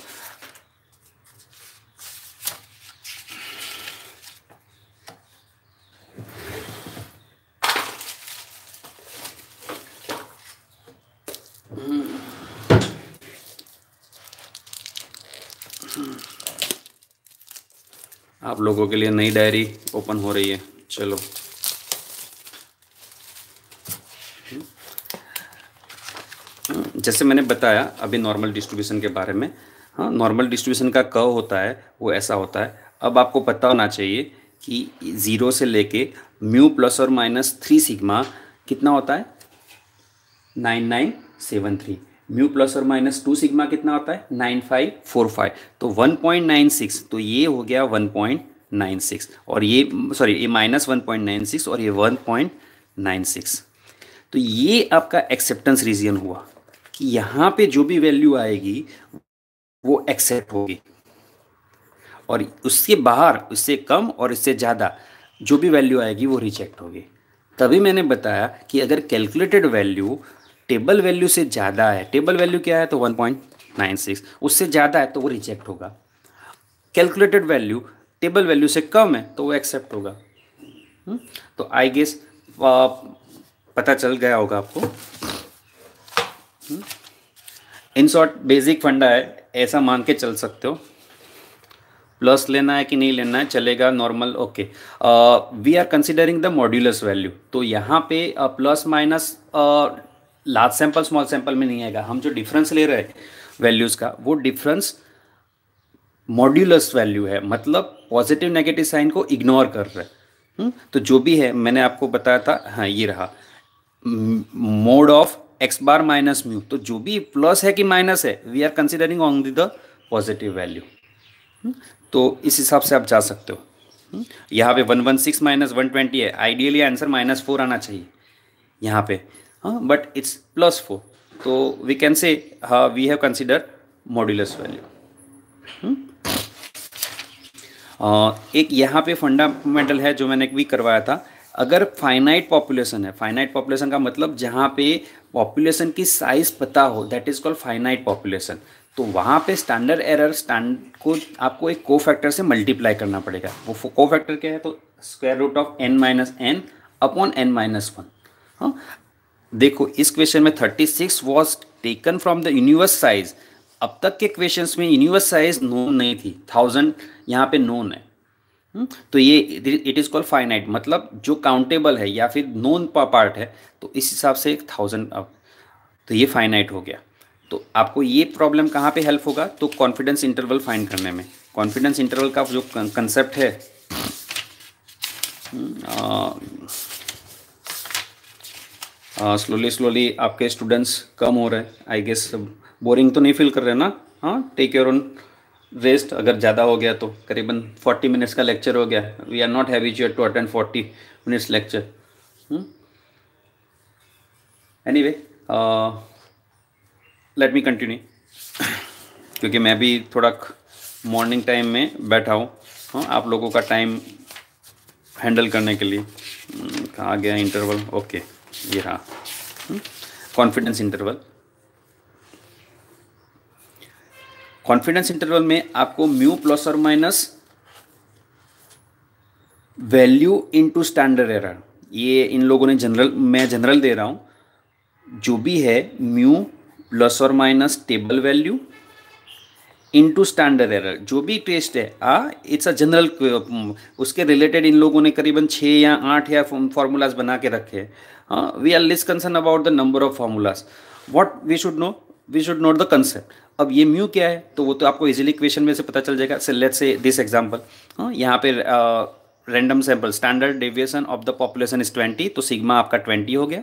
आप लोगों के लिए नई डायरी ओपन हो रही है। चलो। जैसे मैंने बताया अभी नॉर्मल डिस्ट्रीब्यूशन के बारे में हाँ नॉर्मल डिस्ट्रीब्यूशन का क होता है, वो ऐसा होता है। अब आपको पता होना चाहिए कि ज़ीरो से लेके म्यू प्लस और माइनस थ्री सिग्मा कितना होता है? Nine nine seven three mu plus और माइनस टू सिग्मा कितना होता है? नाइन फाइव फोर फाइव तो वन पॉइंट नाइन सिक्स तो ये हो गया वन पॉइंट नाइन सिक्स और ये सॉरी ये minus one point nine six और ये वन पॉइंट नाइन सिक्स तो ये आपका एक्सेप्टेंस रीजन हुआ। कि यहाँ पे जो भी वैल्यू आएगी, वो एक्सेप्ट होगी। और उसके बाहर, उससे कम और इससे ज़्यादा जो भी वैल्यू आएगी, वो रिजेक्ट होगी। तभी मैंने बताया कि अगर कैलकुलेटेड वैल्यू टेबल वैल्यू से ज़्यादा है टेबल वैल्यू क्या है? तो 1.96 उससे ज़्यादा है तो वो रिजेक्ट होगा। कैलकुलेटेड वैल्यू टेबल वैल्यू से कम है तो वो एक्सेप्ट होगा। हम्म? तो आई गेस पता चल गया होगा आपको। इन शॉर्ट बेसिक फंडा है ऐसा मान के चल सकते हो। प्लस लेना है कि नहीं लेना है चलेगा normal okay we are considering the modulus value तो यहाँ पे plus minus large sample small sample में नहीं आएगा। हम जो डिफरेंस ले रहे हैं वैल्यूज़ का वो डिफरेंस मॉड्यूलस वैल्यू है। मतलब पॉजिटिव नेगेटिव साइन को इग्नोर कर रहे हैं। हम्म, तो जो भी है मैंने आपको बताया था हाँ ये रहा। Mod of x bar minus mu तो जो भी प्लस है कि माइनस है we are considering on the positive value तो इस हिसाब से आप जा सकते हो। हम्म, यहाँ पे one one six minus one twenty है आइडियली आंसर माइनस फोर आना चाहिए यहाँ पे। हाँ बट इट्स प्लस फोर तो वी कैन से हाँ we have consider modulus value एक यहाँ पे फंडामेंटल है जो मैंने भी करवाया था। अगर फाइनाइट पॉपुलेशन है फाइनाइट पॉपुलेशन का मतलब जहाँ पे पॉपुलेशन की साइज़ पता हो that is called finite population तो वहाँ पे स्टैंडर्ड एरर स्टैंड को आपको एक को फैक्टर से मल्टीप्लाई करना पड़ेगा। वो को फैक्टर क्या है? तो square root of n minus n upon n minus one हाँ? देखो, इस क्वेश्चन में thirty six was taken from the universe size अब तक के क्वेश्चन में यूनिवर्स साइज़ नोन नहीं थी. थाउज़ेंड यहाँ पे नोन है। तो ये इट इज़ कॉल्ड फाइनाइट मतलब जो काउंटेबल है या फिर नोन पार्ट है तो इस हिसाब से एक थाउज़ेंड तो ये फाइनाइट हो गया। तो आपको ये प्रॉब्लम कहाँ पे हेल्प होगा? तो कॉन्फिडेंस इंटरवल फाइंड करने में। कॉन्फिडेंस इंटरवल का जो कंसेप्ट है स्लोली स्लोली आपके स्टूडेंट्स कम हो रहे हैं। आई गेस बोरिंग तो नहीं फील कर रहे ना? हाँ टेक योर ओन रेस्ट अगर ज़्यादा हो गया तो करीबन फोर्टी मिनट्स का लेक्चर हो गया। We are not habituate to attend forty minutes lecture anyway let me continue क्योंकि मैं भी थोड़ा मॉर्निंग टाइम में बैठा हूँ। हाँ आप लोगों का टाइम हैंडल करने के लिए। Hmm, कहाँ गया इंटरवल ओके ये रहा। कॉन्फिडेंस इंटरवल कॉन्फिडेंस इंटरवल में आपको म्यू प्लस और minus value into standard error ये इन लोगों ने जनरल मैं जनरल दे रहा हूँ। जो भी है म्यू प्लस और minus table value into standard error जो भी टेस्ट है, आ इट्स अ जनरल उसके रिलेटेड इन लोगों ने करीबन छः या आठ या फॉर्मूलाज बना के रखे हैं। We are list concern about the number of formulas what we should know we should note the concept अब ये म्यू क्या है? तो वो तो आपको इजीली इक्वेशन में से पता चल जाएगा। से लेट्स से दिस एग्जांपल यहाँ पे random sample standard deviation of the population is twenty तो सिग्मा आपका ट्वेंटी हो गया।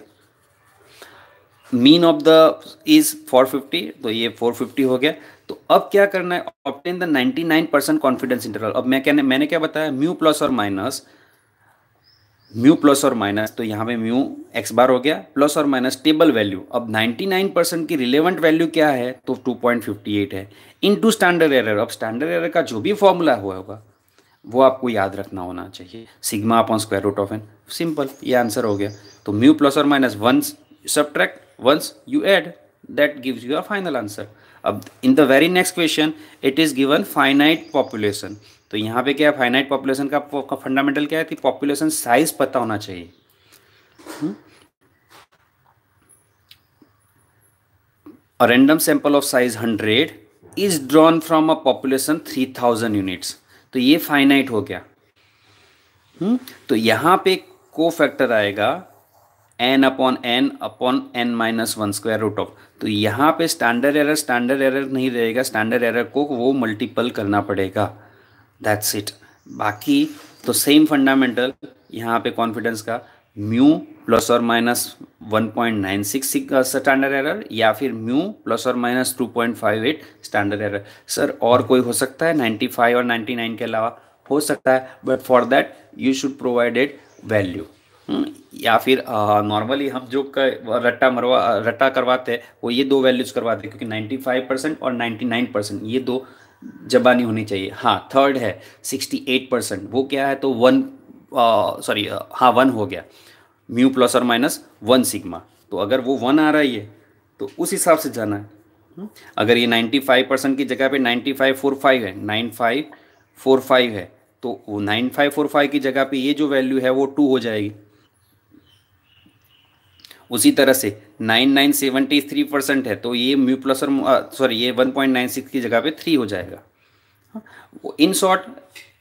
Mean of the is four fifty तो ये फोर फिफ्टी हो गया। तो अब क्या करना है? Obtain the ninety nine percent confidence interval अब मैं कहने मैंने क्या बताया? म्यू प्लस और माइनस म्यू प्लस और माइनस तो यहाँ पे म्यू एक्स बार हो गया प्लस और माइनस टेबल वैल्यू अब 99 परसेंट की रिलेवेंट वैल्यू क्या है? तो 2.58 है. इन टू स्टैंडर्ड एरर अब स्टैंडर्ड एरर का जो भी फॉर्मूला हुआ होगा, वो आपको याद रखना होना चाहिए. Sigma upon square root of n simple ये आंसर हो गया. तो म्यू प्लस और minus once subtract once you add that gives you a final answer अब in the very next question it is given finite population तो यहाँ पे क्या है फाइनाइट पॉपुलेशन का फंडामेंटल क्या है कि पॉपुलेशन साइज़ पता होना चाहिए। A random sample of size hundred is drawn from a population three thousand units तो ये फाइनाइट हो गया। हुँ? हम्म? तो यहाँ पे को फैक्टर आएगा n upon n upon n minus one square root of तो यहाँ पे स्टैंडर्ड एरर स्टैंडर्ड एरर नहीं रहेगा स्टैंडर्ड एरर को वो मल्टीपल करना पड़ेगा। दैट्स इट बाकी तो सेम फंडामेंटल यहाँ पे कॉन्फिडेंस का म्यू प्लस और minus one point nine six standard error या फिर म्यू प्लस और minus two point five eight standard error sir और कोई हो सकता है? नाइन्टी फाइव और नाइन्टी नाइन के अलावा हो सकता है but for that you should provided value या फिर नॉर्मली हम जो रट्टा मरवा, रट्टा करवाते हैं, वो ये दो वैल्यूज़ करवाते हैं क्योंकि 95 परसेंट और 99 परसेंट ये दो जबानी होनी चाहिए। हाँ थर्ड है सिक्सटी एट परसेंट वो क्या है? तो वन सॉरी हाँ वन हो गया। म्यू प्लस और माइनस वन सिग्मा तो अगर वो वन आ रही है तो उस हिसाब से जाना है? अगर ये नाइन्टी फाइव परसेंट की जगह पे नाइन्टी फाइव फोर फाइव है नाइन फाइव फोर फाइव है तो वो नाइन फाइव फोर फाइव की जगह पे ये जो वैल्यू है, वो टू हो जाएगी। उसी तरह से nine nine seventy three percent है तो ये म्यू प्लस और सॉरी ये वन पॉइंट नाइन सिक्स की जगह पे थ्री हो जाएगा। In short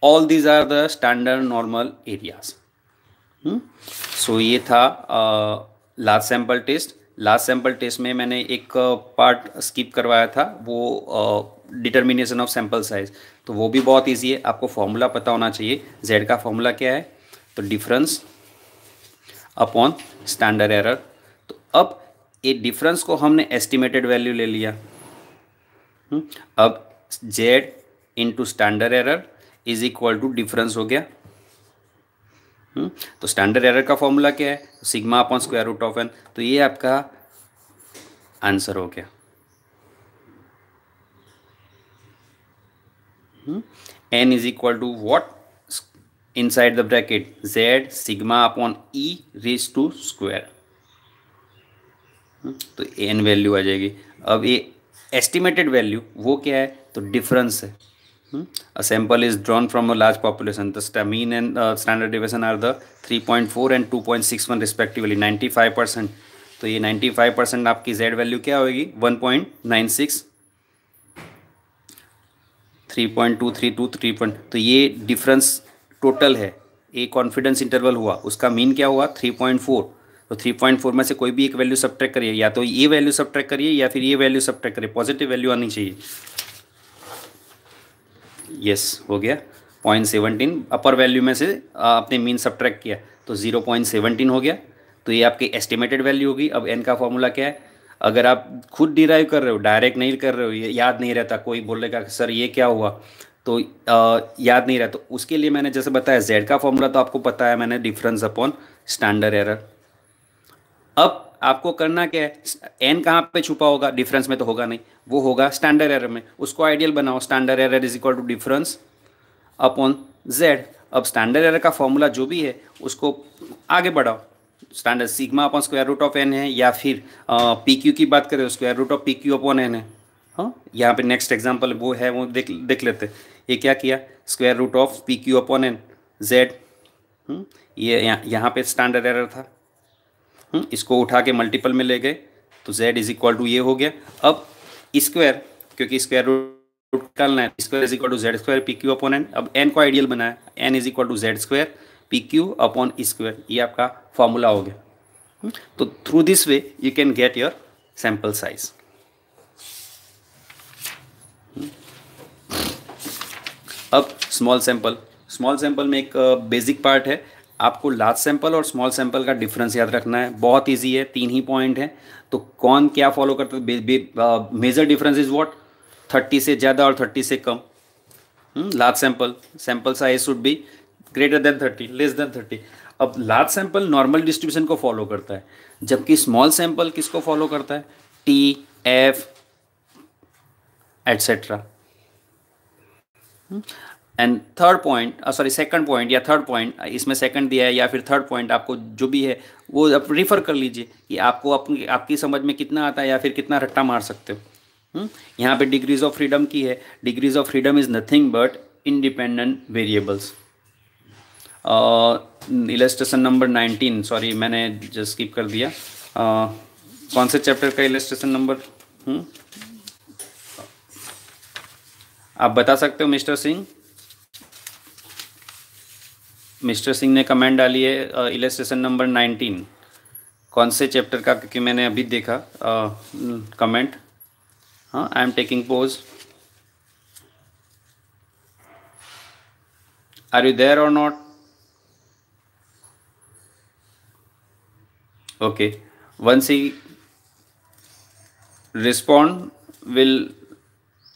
all these are the standard normal areas so ये था last sample test last sample test में मैंने एक पार्ट स्किप करवाया था, वो डिटर्मिनेशन ऑफ़ सैंपल साइज़ तो वो भी बहुत इजी है, आपको फॉर्मूला पता होना चाहिए जेड का फॉर्मूला क्या है? तो डिफरेंस अपॉन स्टैंडर्ड एरर अब ये डिफरेंस को हमने एस्टिमेटेड वैल्यू ले लिया। हम्म, अब z into standard error is equal to difference हो गया। हम्म, तो स्टैंडर्ड एरर का फॉर्मूला क्या है? Sigma upon square root of n तो ये आपका आंसर हो गया। N is equal to what inside the bracket z sigma upon e raise to square तो एन वैल्यू आ जाएगी। अब ये एस्टिमेटेड वैल्यू वो क्या है? तो डिफरेंस है। A sample is drawn from a large population then and standard deviation are the three point four and two point six one respectively ninety five percent तो ये नाइन्टी फाइव परसेंट आपकी z value क्या होगी? One point nine six three point two three two three point तो ये difference total है। ये confidence interval हुआ। उसका मीन क्या हुआ? थ्री पॉइंट फोर तो 3.4 में से कोई भी एक वैल्यू सब करिए या तो ये वैल्यू सब करिए या फिर ये वैल्यू सब करिए। पॉजिटिव वैल्यू आनी चाहिए। यस हो गया। पॉइंट सेवनटीन अपर वैल्यू में से आपने मीन सब्ट्रैक्ट किया। तो ज़ीरो पॉइंट सेवनटीन हो गया। तो ये आपकी एस्टिमेटेड वैल्यू होगी। अब एन का फॉर्मूला क्या है? अगर आप खुद डिराइव कर रहे हो डायरेक्ट नहीं कर रहे हो ये याद नहीं रहता कोई बोलेगा सर ये क्या हुआ? तो आ, याद नहीं रहता। उसके लिए मैंने जैसे बताया जेड का फॉर्मूला तो आपको पता है मैंने डिफरेंस अपॉन स्टैंडर्ड एरर अब आपको करना क्या है? एन कहाँ पे छुपा होगा? डिफरेंस में तो होगा नहीं। वो होगा स्टैंडर्ड एरर में। उसको आइडियल बनाओ। Standard error is equal to difference upon z अब स्टैंडर्ड एरर का फॉर्मूला जो भी है, उसको आगे बढ़ाओ। Standard sigma upon square root of n है, या फिर पी क्यू की बात करें square root of p q upon n है। हाँ? यहाँ पे नेक्स्ट एग्ज़ाम्पल वो है, वो देख देख लेते ये क्या किया? Square root of p q upon n z ये यहाँ पे स्टैंडर्ड एरर था। इसको उठा के मल्टीपल में ले गए तो z इज़ इक्वल टू ये हो गया। अब स्क्वायर क्योंकि स्क्वायर रूट निकालना है square is equal to z square p q upon n अब एन को आइडियल बनाया n is equal to z square p q upon square ये आपका फॉर्मूला हो गया। हम्म, तो through this way you can get your sample size अब स्मॉल सैंपल स्मॉल सैंपल में एक बेसिक uh, पार्ट है। आपको लार्ज सैंपल और स्मॉल सैंपल का डिफरेंस याद रखना है। बहुत इजी है, तीन ही पॉइंट है। तो कौन क्या फॉलो करता है? Major difference is what thirty से ज़्यादा और थर्टी से कम। Large sample sample size should be greater than thirty less than thirty अब लार्ज सैंपल नॉर्मल डिस्ट्रीब्यूशन को फॉलो करता है। जबकि स्मॉल सैंपल किसको फॉलो करता है? T f etcetera and third point sorry second point या थर्ड पॉइंट इसमें सेकंड दिया है या फिर थर्ड पॉइंट आपको जो भी है वो आप रिफ़र कर लीजिए कि आपको अपनी आपकी समझ में कितना आता है या फिर कितना रट्टा मार सकते हो। हम्म? यहाँ पे डिग्रीज ऑफ़ फ्रीडम की है। Degrees of freedom is nothing but independent variables illustration number nineteen sorry मैंने जस्ट स्किप कर दिया। Uh, कौन से चैप्टर का इलेस्ट्रेशन नंबर हम्म? आप बता सकते हो मिस्टर सिंह? मिस्टर सिंह ने कमेंट डाली है इलेस्ट्रेशन नंबर नाइनटीन कौन से चैप्टर का? क्योंकि मैंने अभी देखा कमेंट हाँ I am taking pause are you there और not okay once he respond will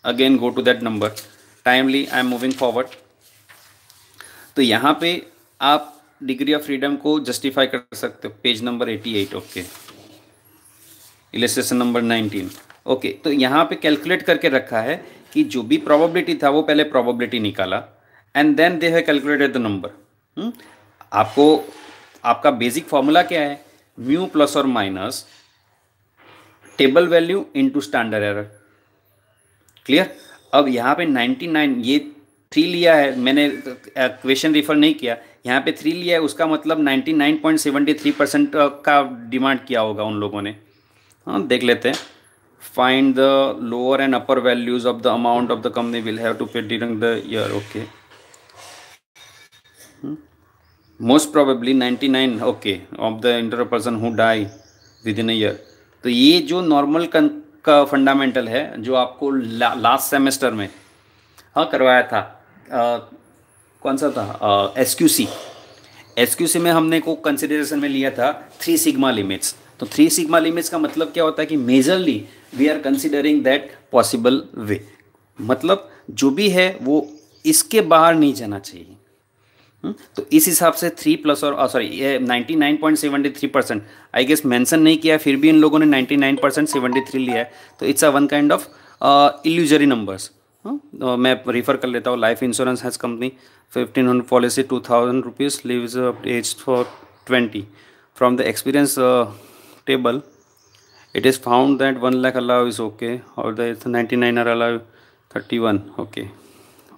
again go to that number timely I am moving forward तो यहाँ पे आप डिग्री ऑफ़ फ्रीडम को जस्टिफाई कर सकते हो page number eighty eight okay illustration number nineteen okay तो यहाँ पे कैलकुलेट करके रखा है कि जो भी प्रोबेबिलिटी था वो पहले प्रोबेबिलिटी निकाला and then they have calculated the number आपको, आपका बेसिक फॉर्मूला क्या है? म्यू प्लस और minus table value into standard error clear अब यहाँ पे 99 ये थ्री लिया है, मैंने क्वेश्चन रिफर नहीं किया यहाँ पे थ्री लिया है उसका मतलब 99.73 परसेंट का डिमांड किया होगा उन लोगों ने। हाँ देख लेते हैं। Find the lower and upper values of the amount of the company will have to pay during the year okay most probably 99 okay of the inter person who die within year तो ये जो normal का fundamental है जो आपको ला, last semester में हाँ करवाया था आ, कौन सा था? S Q C S Q C में हमने को कंसिडरेशन में लिया था थ्री सिग्मा लिमिट्स तो थ्री सिग्मा लिमिट्स का मतलब क्या होता है कि majorly we are considering that possible way मतलब जो भी है, वो इसके बाहर नहीं जाना चाहिए। हम्म? तो इस हिसाब से थ्री प्लस और सॉरी ये ninety nine point seventy three percent I guess mention नहीं किया, फिर भी इन लोगों ने ninety nine percent seventy three लिया है। तो it's a one kind of illusory numbers मैं रिफ़र कर लेता हूँ life insurance has company fifteen hundred policy two thousand rupees leaves age for twenty from the experience table it is found that 1 lakh allow is okay, or the 99 are allow 31 okay.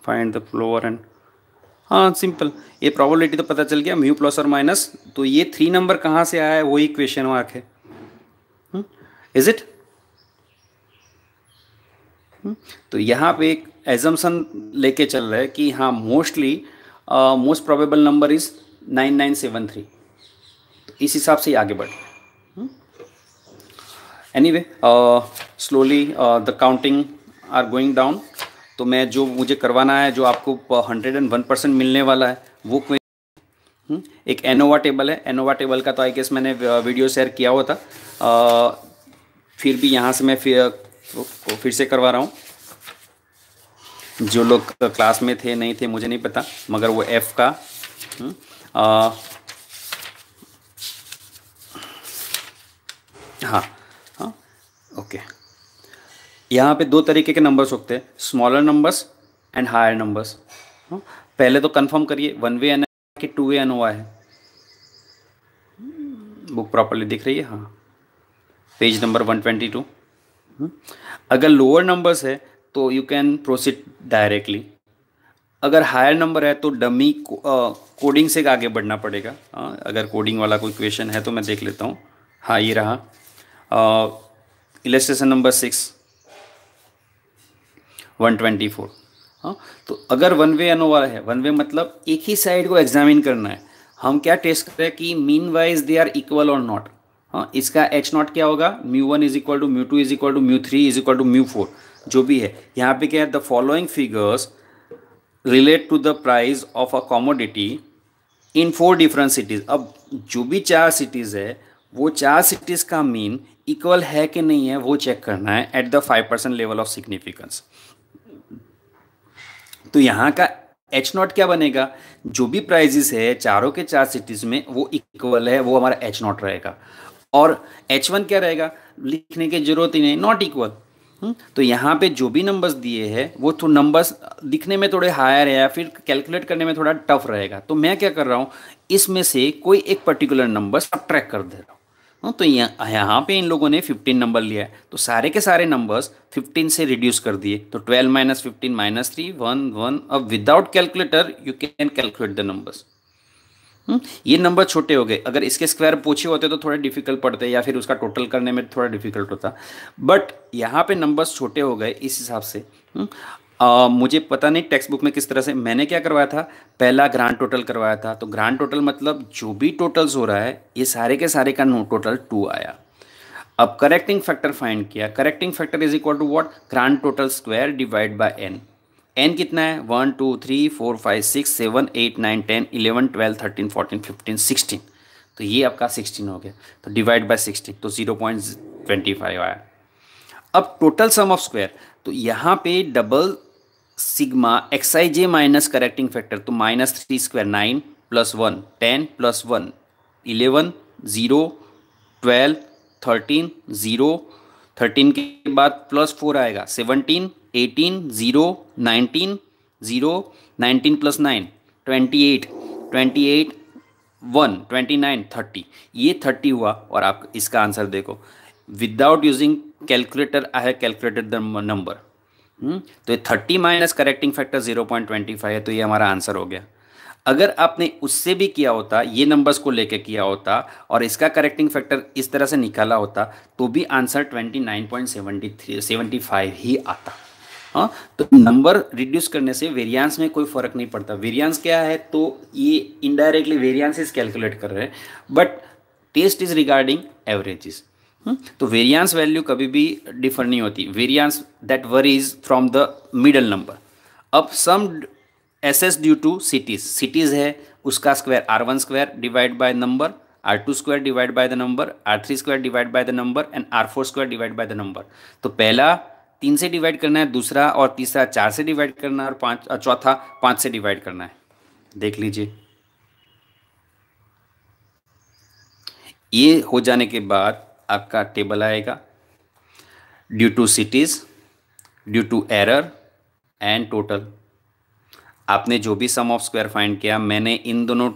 Find the lower and हाँ simple ये probability तो पता चल गया mu plus और minus तो ये three number कहाँ से आया है? वही क्वेश्चन मार्क है इज़ इट तो यहाँ पे एक एजम्सन लेके चल रहा है कि हाँ mostly most probable number is nine nine seven three इस हिसाब से ही आगे बढ़ anyway slowly the counting are going down तो मैं जो मुझे करवाना है जो आपको हंड्रेड एंड वन परसेंट मिलने वाला है वो हम्म, एक एनोवा टेबल है। एनोवा टेबल का तो आई गेस मैंने वीडियो शेयर किया हुआ था। आ, फिर भी यहाँ से मैं फिर फिर से करवा रहा हूँ। जो लोग क्लास में थे नहीं थे मुझे नहीं पता मगर वो एफ़ का हम्म, आ, हाँ हाँ ओके। यहाँ पे दो तरीके के नंबर्स होते हैं smaller numbers and higher numbers पहले तो कंफर्म करिए वन वे एन कि टू वे एन हुआ है। बुक प्रॉपरली दिख रही है? हाँ। Page number one twenty two अगर लोअर नंबर्स है तो यू कैन प्रोसीड डायरेक्टली अगर हायर नंबर है तो डमी कोडिंग से आगे बढ़ना पड़ेगा। अगर कोडिंग वाला कोई क्वेश्चन है तो मैं देख लेता हूँ। हाँ ये रहा। Illustration number six one twenty four हाँ तो अगर वन वे अनोवा है वन वे मतलब एक ही साइड को एग्जामिन करना है। हम क्या टेस्ट करें कि mean wise they are equal और नॉट इसका एच नॉट क्या होगा? Mu one is equal to mu two is equal to mu three is equal to mu four जो भी है। यहाँ पे क्या है? The following figures relate to the price of a commodity in four different cities अब जो भी चार सिटीज़ है, वो चार सिटीज़ का मीन इक्वल है कि नहीं है, वो चेक करना है at the five percent level of significance तो यहाँ का एच नॉट क्या बनेगा? जो भी प्राइजेस है, चारों के चार सिटीज़ में वो इक्वल है, वो हमारा एच नॉट रहेगा। और एच वन क्या रहेगा? लिखने की ज़रूरत ही नहीं नॉट इक्वल हम्म, तो यहाँ पे जो भी नंबर्स दिए हैं वो तो नंबर्स दिखने में थोड़े हायर है या फिर कैलकुलेट करने में थोड़ा टफ रहेगा। तो मैं क्या कर रहा हूँ इसमें से कोई एक पर्टिकुलर नंबर सब ट्रैक कर दे रहा हूँ। हाँ, तो यहाँ पे इन लोगों ने 15 नंबर लिया है। तो सारे के सारे नंबर्स 15 से रिड्यूस कर दिए। तो 12 minus fifteen minus three one one अब without calculator you can calculate the numbers ये नंबर छोटे हो गए। अगर इसके स्क्वायर पूछे होते तो थोड़े डिफ़िकल्ट पड़ते या फिर उसका टोटल करने में थोड़ा डिफ़िकल्ट होता। बट यहाँ पे नंबर्स छोटे हो गए इस हिसाब से। हम्म, आ, मुझे पता नहीं टेक्स्ट बुक में किस तरह से। मैंने क्या करवाया था? पहला ग्रांड टोटल करवाया था। तो ग्रांड टोटल मतलब जो भी टोटल्स हो रहा है ये सारे के सारे का नो टोटल टू आया। अब करेक्टिंग फैक्टर फाइंड किया। Correcting factor is equal to what grand total square divide by N N कितना है? One two three four five six seven eight nine ten eleven twelve thirteen fourteen fifteen sixteen तो ये आपका sixteen हो गया। तो divide by sixteen तो zero point twenty five आया। अब टोटल सम ऑफ़ स्क्वायर तो यहाँ पे double sigma X I J minus correcting factor तो minus three square nine plus one ten plus one eleven zero twelve thirteen zero thirteen के बाद plus four आएगा। Seventeen eighteen zero nineteen zero nineteen plus nine twenty eight twenty eight one twenty nine thirty ये thirty हुआ और आप इसका answer देखो। Without using calculator I have calculated the number तो ये thirty minus correcting factor zero point twenty five है तो ये हमारा आंसर हो गया। अगर आपने उससे भी किया होता, ये नंबर्स को लेके किया होता और इसका करेक्टिंग फैक्टर इस तरह से निकाला होता तो भी answer twenty nine point seventy three seventy five ही आता। हाँ तो नंबर रिड्यूस करने से वेरिएंस में कोई फ़र्क नहीं पड़ता। वेरिएंस क्या है? तो ये इनडायरेक्टली वेरिएंसेस कैलकुलेट कर रहे हैं। But test is regarding averages तो वेरिएंस वैल्यू कभी भी डिफर नहीं होती। Variance that varies from the middle number अब sum S S due to cities cities है, उसका square R one square divide by number R two square divide by the number R three square divide by the number and R four square divide by the number तो पहला तीन से divide करना है, दूसरा और तीसरा चार से डिवाइड करना है, और पाँच चौथा पाँच से डिवाइड करना है। देख लीजिए। ये हो जाने के बाद आपका टेबल आएगा। Due to cities due to error and total आपने जो भी सम ऑफ़ स्क्वायर फाइंड किया, मैंने इन दोनों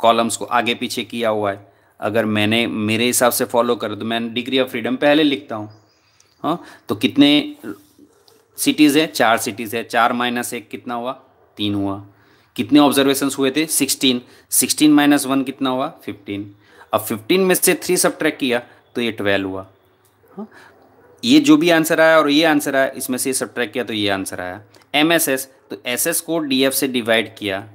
कॉलम्स को आगे पीछे किया हुआ है। अगर मैंने मेरे हिसाब से फॉलो करो तो मैं डिग्री ऑफ़ फ्रीडम पहले लिखता हूँ। हाँ तो कितने सिटीज़ है? चार सिटीज़ है। चार माइनस एक कितना हुआ? तीन हुआ। कितने ऑब्जर्वेशन हुए थे? सिक्सटीन सिक्सटीन माइनस वन कितना हुआ? फिफ्टीन अब फिफ्टीन में से थ्री सब ट्रैक किया तो ये ट्वेल्व हुआ। हाँ ये जो भी आंसर आया और ये आंसर आया, इसमें से सब ट्रैक किया तो ये आंसर आया। एम एस एस तो एस एस को डी एफ़ से डिवाइड किया।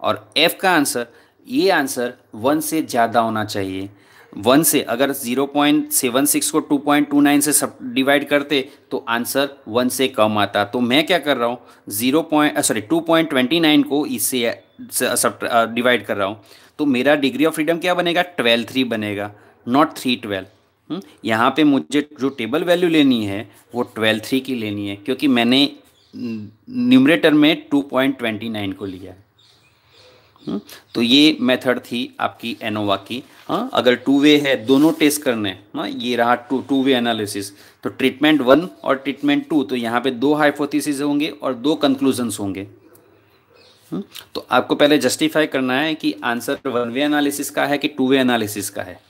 और एफ़ का आंसर ये आंसर वन से ज़्यादा होना चाहिए। वन से अगर ज़ीरो पॉइंट सेवन सिक्स को टू पॉइंट टू नाइन से सब डिवाइड करते तो आंसर वन से कम आता। तो मैं क्या कर रहा हूँ? Zero point sorry, two point twenty nine को इससे सब डिवाइड कर रहा हूँ। तो मेरा डिग्री ऑफ़ फ्रीडम क्या बनेगा? ट्वेल्व थ्री बनेगा, नॉट थ्री ट्वेल्व। यहाँ पे मुझे जो टेबल वैल्यू लेनी है, वो ट्वेल्व थ्री की लेनी है, क्योंकि मैंने न्यूमरेटर में टू पॉइंट ट्वेंटी नाइन को लिया है। हम्म, तो ये मेथड थी आपकी एनोवा की। हाँ अगर टू वे है दोनों टेस्ट करने हाँ ये रहा टू टू वे एनालिसिस तो ट्रीटमेंट वन और ट्रीटमेंट टू तो यहाँ पे दो हाइपोथेसिस होंगे और दो कंक्लूजन्स होंगे। हम्म, तो आपको पहले जस्टिफाई करना है कि आंसर वन वे एनालिसिस का है कि टू वे एनालिसिस का है।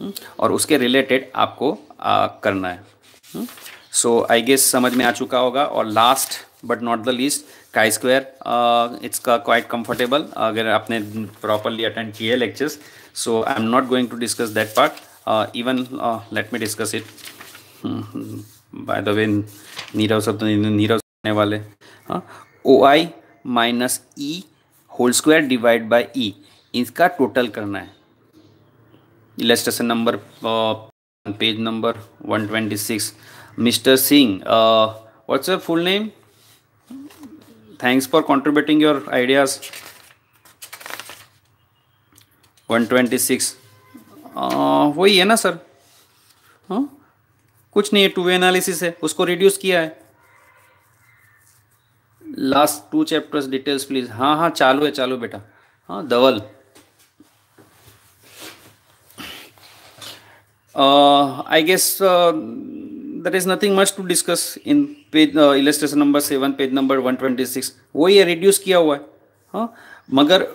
हम्म, और उसके रिलेटेड आपको आ, करना है। सो आई गेस समझ में आ चुका होगा। और last but not the least chi square it's का क्वाइट कंफर्टेबल अगर आपने प्रॉपरली अटेंड किए lectures so I am not going to discuss that part even let me discuss it by the way Nirav सब नीरव वाले। O I minus E whole square divide by E इसका total करना है। Illustration number page number 126 mister Singh what's your full name thanks for contributing your ideas. 126 वही है ना sir हाँ? कुछ नहीं है टू वे एनालिसिस है। उसको रिड्यूस किया है। Last two chapters details please हाँ हाँ चालू है, चालू बेटा। हाँ Dhaval. I guess there is nothing much to discuss in page illustration number seven page number one twenty six वो ये रिड्यूस किया हुआ है। हाँ? मगर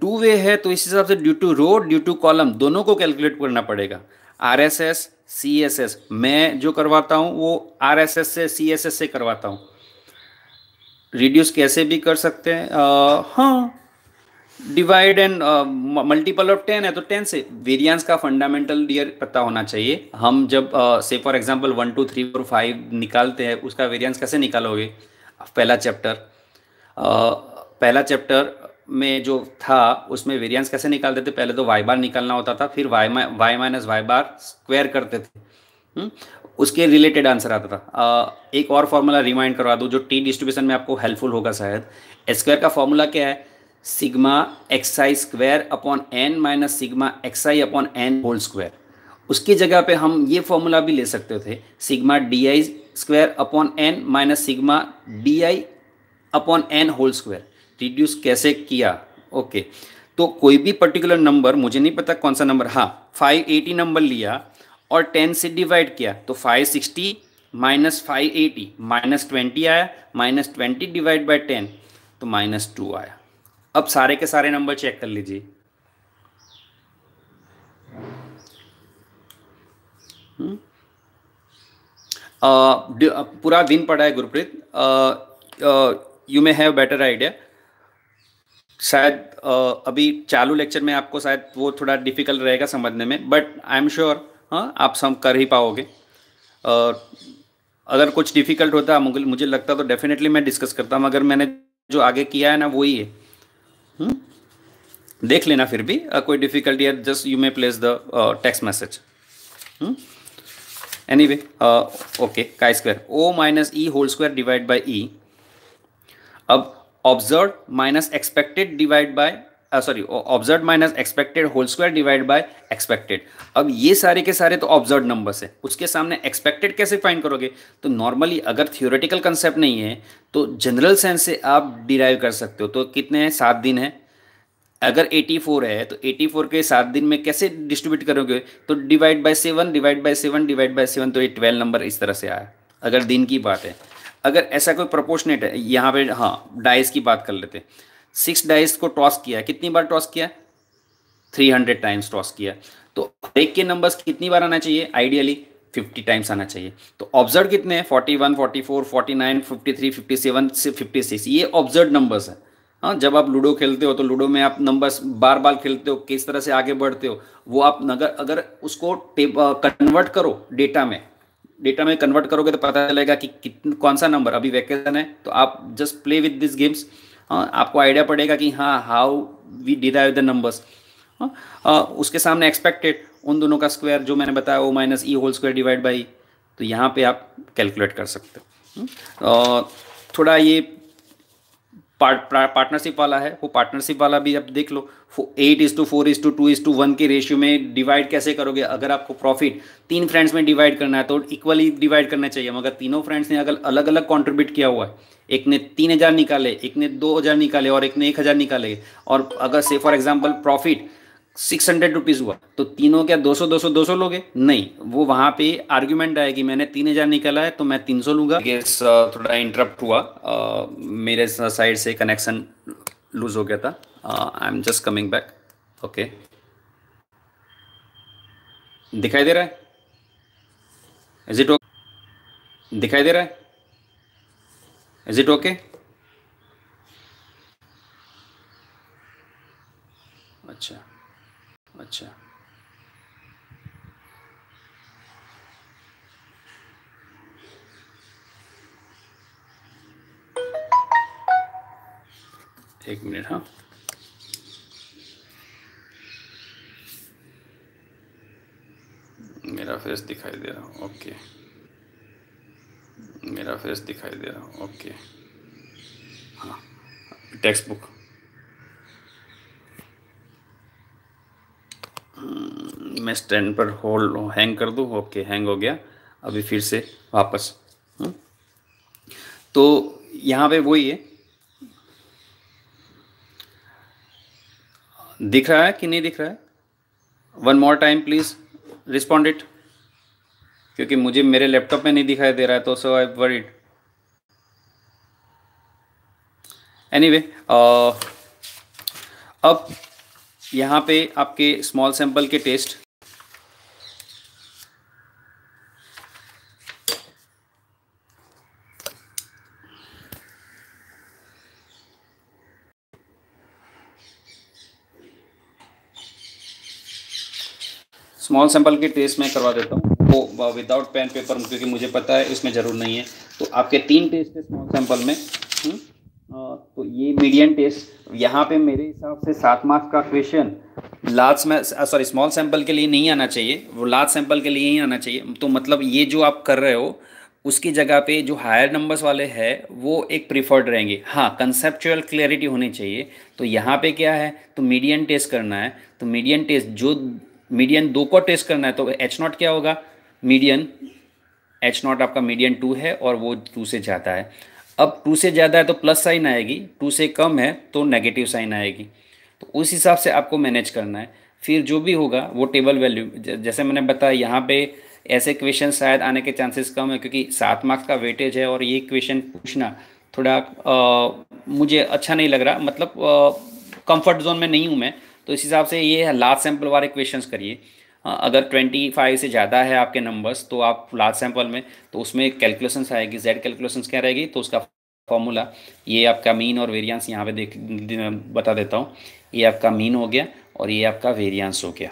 टू वे है तो इस हिसाब से due to row due to column दोनों को कैलकुलेट करना पड़ेगा। R S S C S S मैं जो करवाता हूँ, वो आर एस एस से सी एस एस से करवाता हूँ। रिड्यूस कैसे भी कर सकते हैं हाँ। Divide and multiple of ten है तो टेन से वेरियंस का फंडामेंटल डियर पता होना चाहिए। हम जब से for example one two three four five निकालते हैं उसका वेरियंस कैसे निकालोगे? पहला चैप्टर uh, पहला चैप्टर में जो था उसमें वेरियंस कैसे निकालते थे? पहले तो वाई बार निकालना होता था फिर Y Y minus Y bar square करते थे। हुँ? हम्म? उसके रिलेटेड आंसर आता था। Uh, एक और फॉर्मूला रिमाइंड करवा दूँ जो टी डिस्ट्रीब्यूशन में आपको हेल्पफुल होगा शायद। स्क्वायर का फॉर्मूला क्या है? Sigma X I square upon N minus sigma X I upon N whole square उसकी जगह पे हम ये फॉर्मूला भी ले सकते थे sigma D I square upon N minus sigma D I upon N whole square reduce कैसे किया? ओके तो कोई भी पर्टिकुलर नंबर मुझे नहीं पता कौन सा नंबर हाँ फाइव एटी नंबर लिया और टेन से डिवाइड किया तो five sixty minus five eighty minus twenty आया minus twenty divide by ten तो माइनस टू आया। अब सारे के सारे नंबर चेक कर लीजिए हम्म? पूरा दिन पड़ा है Gurpreet you may have better idea शायद अभी चालू लेक्चर में आपको शायद वो थोड़ा डिफ़िकल्ट रहेगा समझने में बट आई एम श्योर हाँ आप सब कर ही पाओगे और अगर कुछ डिफ़िकल्ट होता, मुझे लगता तो डेफिनेटली मैं डिस्कस करता हूँ, मगर मैंने जो आगे किया है ना वही हुँ? देख लेना फिर भी। कोई डिफिकल्टी है just you may place the text message any way okay का square O minus E whole square divide by E अब observe minus expected divide by sorry observe minus expected whole square divide by expected अब ये सारे के सारे तो observe numbers है। उसके सामने एक्सपेक्टेड कैसे फाइंड करोगे? तो नॉर्मली अगर थियोरेटिकल कंसेप्ट नहीं है तो जनरल सेंस से आप डिराइव कर सकते हो। तो कितने हैं? सात दिन है। अगर 84 है तो 84 के सात दिन में कैसे डिस्ट्रीब्यूट करोगे? तो divide by seven divide by seven divide by seven तो ये ट्वेल्व नंबर इस तरह से आया। अगर दिन की बात है। अगर ऐसा कोई प्रोपोर्शनेट है, यहाँ पे हाँ डाइस की बात कर लेते। सिक्स डाइस को टॉस किया कितनी बार टॉस किया थ्री हंड्रेड टाइम्स टॉस किया तो एक के नंबर्स कितनी बार आना चाहिए? आइडियली फिफ्टी टाइम्स आना चाहिए। तो ऑब्ज़र्व कितने हैं? Forty one forty four forty nine fifty three fifty seven से फिफ्टी सिक्स ये ऑब्ज़र्व नंबर्स हैं। हाँ जब आप लूडो खेलते हो तो लूडो में आप नंबर्स बार बार खेलते हो किस तरह से आगे बढ़ते हो वो आप अगर अगर उसको कन्वर्ट करो डेटा में डेटा में कन्वर्ट करोगे तो पता चलेगा कि कितन कौन सा नंबर अभी वैकेशन है तो आप just play with this games हाँ आपको आइडिया पड़ेगा कि हाँ how we derive the numbers उसके सामने एक्सपेक्टेड उन दोनों का स्क्वायर जो मैंने बताया वो minus E whole square divide by तो यहाँ पे आप कैलकुलेट कर सकते हो हाँ, थोड़ा ये पार्टनरशिप वाला है, वो पार्टनरशिप वाला भी आप देख लो eight is to four is to two is to one के रेशियो में डिवाइड कैसे करोगे? अगर आपको प्रॉफिट तीन फ्रेंड्स में डिवाइड करना है तो इक्वली डिवाइड करना चाहिए, मगर तीनों फ्रेंड्स ने अगर अलग अलग कॉन्ट्रीब्यूट किया हुआ है। एक ने तीन हज़ार निकाले, एक ने दो हज़ार निकाले और एक ने एक हज़ार निकाले। और अगर से for example profit six hundred rupees हुआ। तो तीनों क्या दो सौ दो सौ दो सौ लोगे? नहीं। वो वहाँ पे आर्ग्यूमेंट आएगी मैंने तीन हज़ार निकाला है तो मैं तीन सौ लूँगा। थोड़ा इंटरप्ट हुआ। Uh, मेरे साइड से कनेक्शन लूज हो गया था। I am just coming back okay दिखाई दे रहा है? इज़ इट ओके दिखाई दे रहा है? इज़ इट ओके अच्छा। अच्छा। एक मिनट हाँ। मेरा फेस दिखाई दे रहा, ओके। मेरा फेस दिखाई दे रहा, ओके। हाँ टेक्स्ट बुक मैं स्टैंड पर होल्ड हैंग कर दूँ ओके हैंग हो गया। अभी फिर से वापस हुँ? तो यहाँ पे वही है। दिख रहा है कि नहीं दिख रहा है? One more time please respond it क्योंकि मुझे, मेरे लैपटॉप में नहीं दिखाई दे रहा है तो सो आई वरीड एनीवे अब यहाँ पे आपके स्मॉल सैंपल के टेस्ट स्मॉल सैंपल के टेस्ट मैं करवा देता हूँ। वो विदाउट पेन पेपर क्योंकि मुझे पता है, इसमें ज़रूर नहीं है। तो आपके तीन टेस्ट है स्मॉल सैंपल में। हुँ? तो ये मीडियम टेस्ट यहाँ पे मेरे हिसाब से सात मार्क्स का क्वेश्चन लार्ज में सॉरी स्मॉल सैंपल के लिए नहीं आना चाहिए। वो लार्ज सैंपल के लिए ही आना चाहिए। तो मतलब ये जो आप कर रहे हो, उसकी जगह पे जो हायर नंबर्स वाले हैं, वो एक प्रिफर्ड रहेंगे। हाँ कंसेप्चुअल क्लैरिटी होनी चाहिए। तो यहाँ पे क्या है? तो मीडियन टेस्ट करना है। तो मीडियन टेस्ट जो मीडियन दो को टेस्ट करना है तो एच नॉट क्या होगा? मीडियन एच नॉट आपका मीडियन टू है और वो टू से ज़्यादा है। अब टू से ज़्यादा है तो प्लस साइन आएगी टू से कम है तो नेगेटिव साइन आएगी। तो उस हिसाब से आपको मैनेज करना है। फिर जो भी होगा वो टेबल वैल्यू जैसे मैंने बताया यहाँ पे ऐसे क्वेश्चन शायद आने के चांसेस कम है क्योंकि सात मार्क्स का वेटेज है और ये क्वेश्चन पूछना थोड़ा आ, मुझे अच्छा नहीं लग रहा। मतलब कंफर्ट जोन में नहीं हूँ मैं। तो इस हिसाब से ये लास्ट सैंपल वाले क्वेश्चन करिए। अगर ट्वेंटी फाइव से ज़्यादा है आपके नंबर्स तो आप लास्ट सैंपल में तो उसमें कैलकुलेशंस आएगी। जेड कैलकुलेशंस क्या रहेगी? तो उसका फॉर्मूला ये आपका मीन और वेरिएंस यहाँ पे देख बता देता हूँ। ये आपका मीन हो गया और ये आपका वेरिएंस हो गया।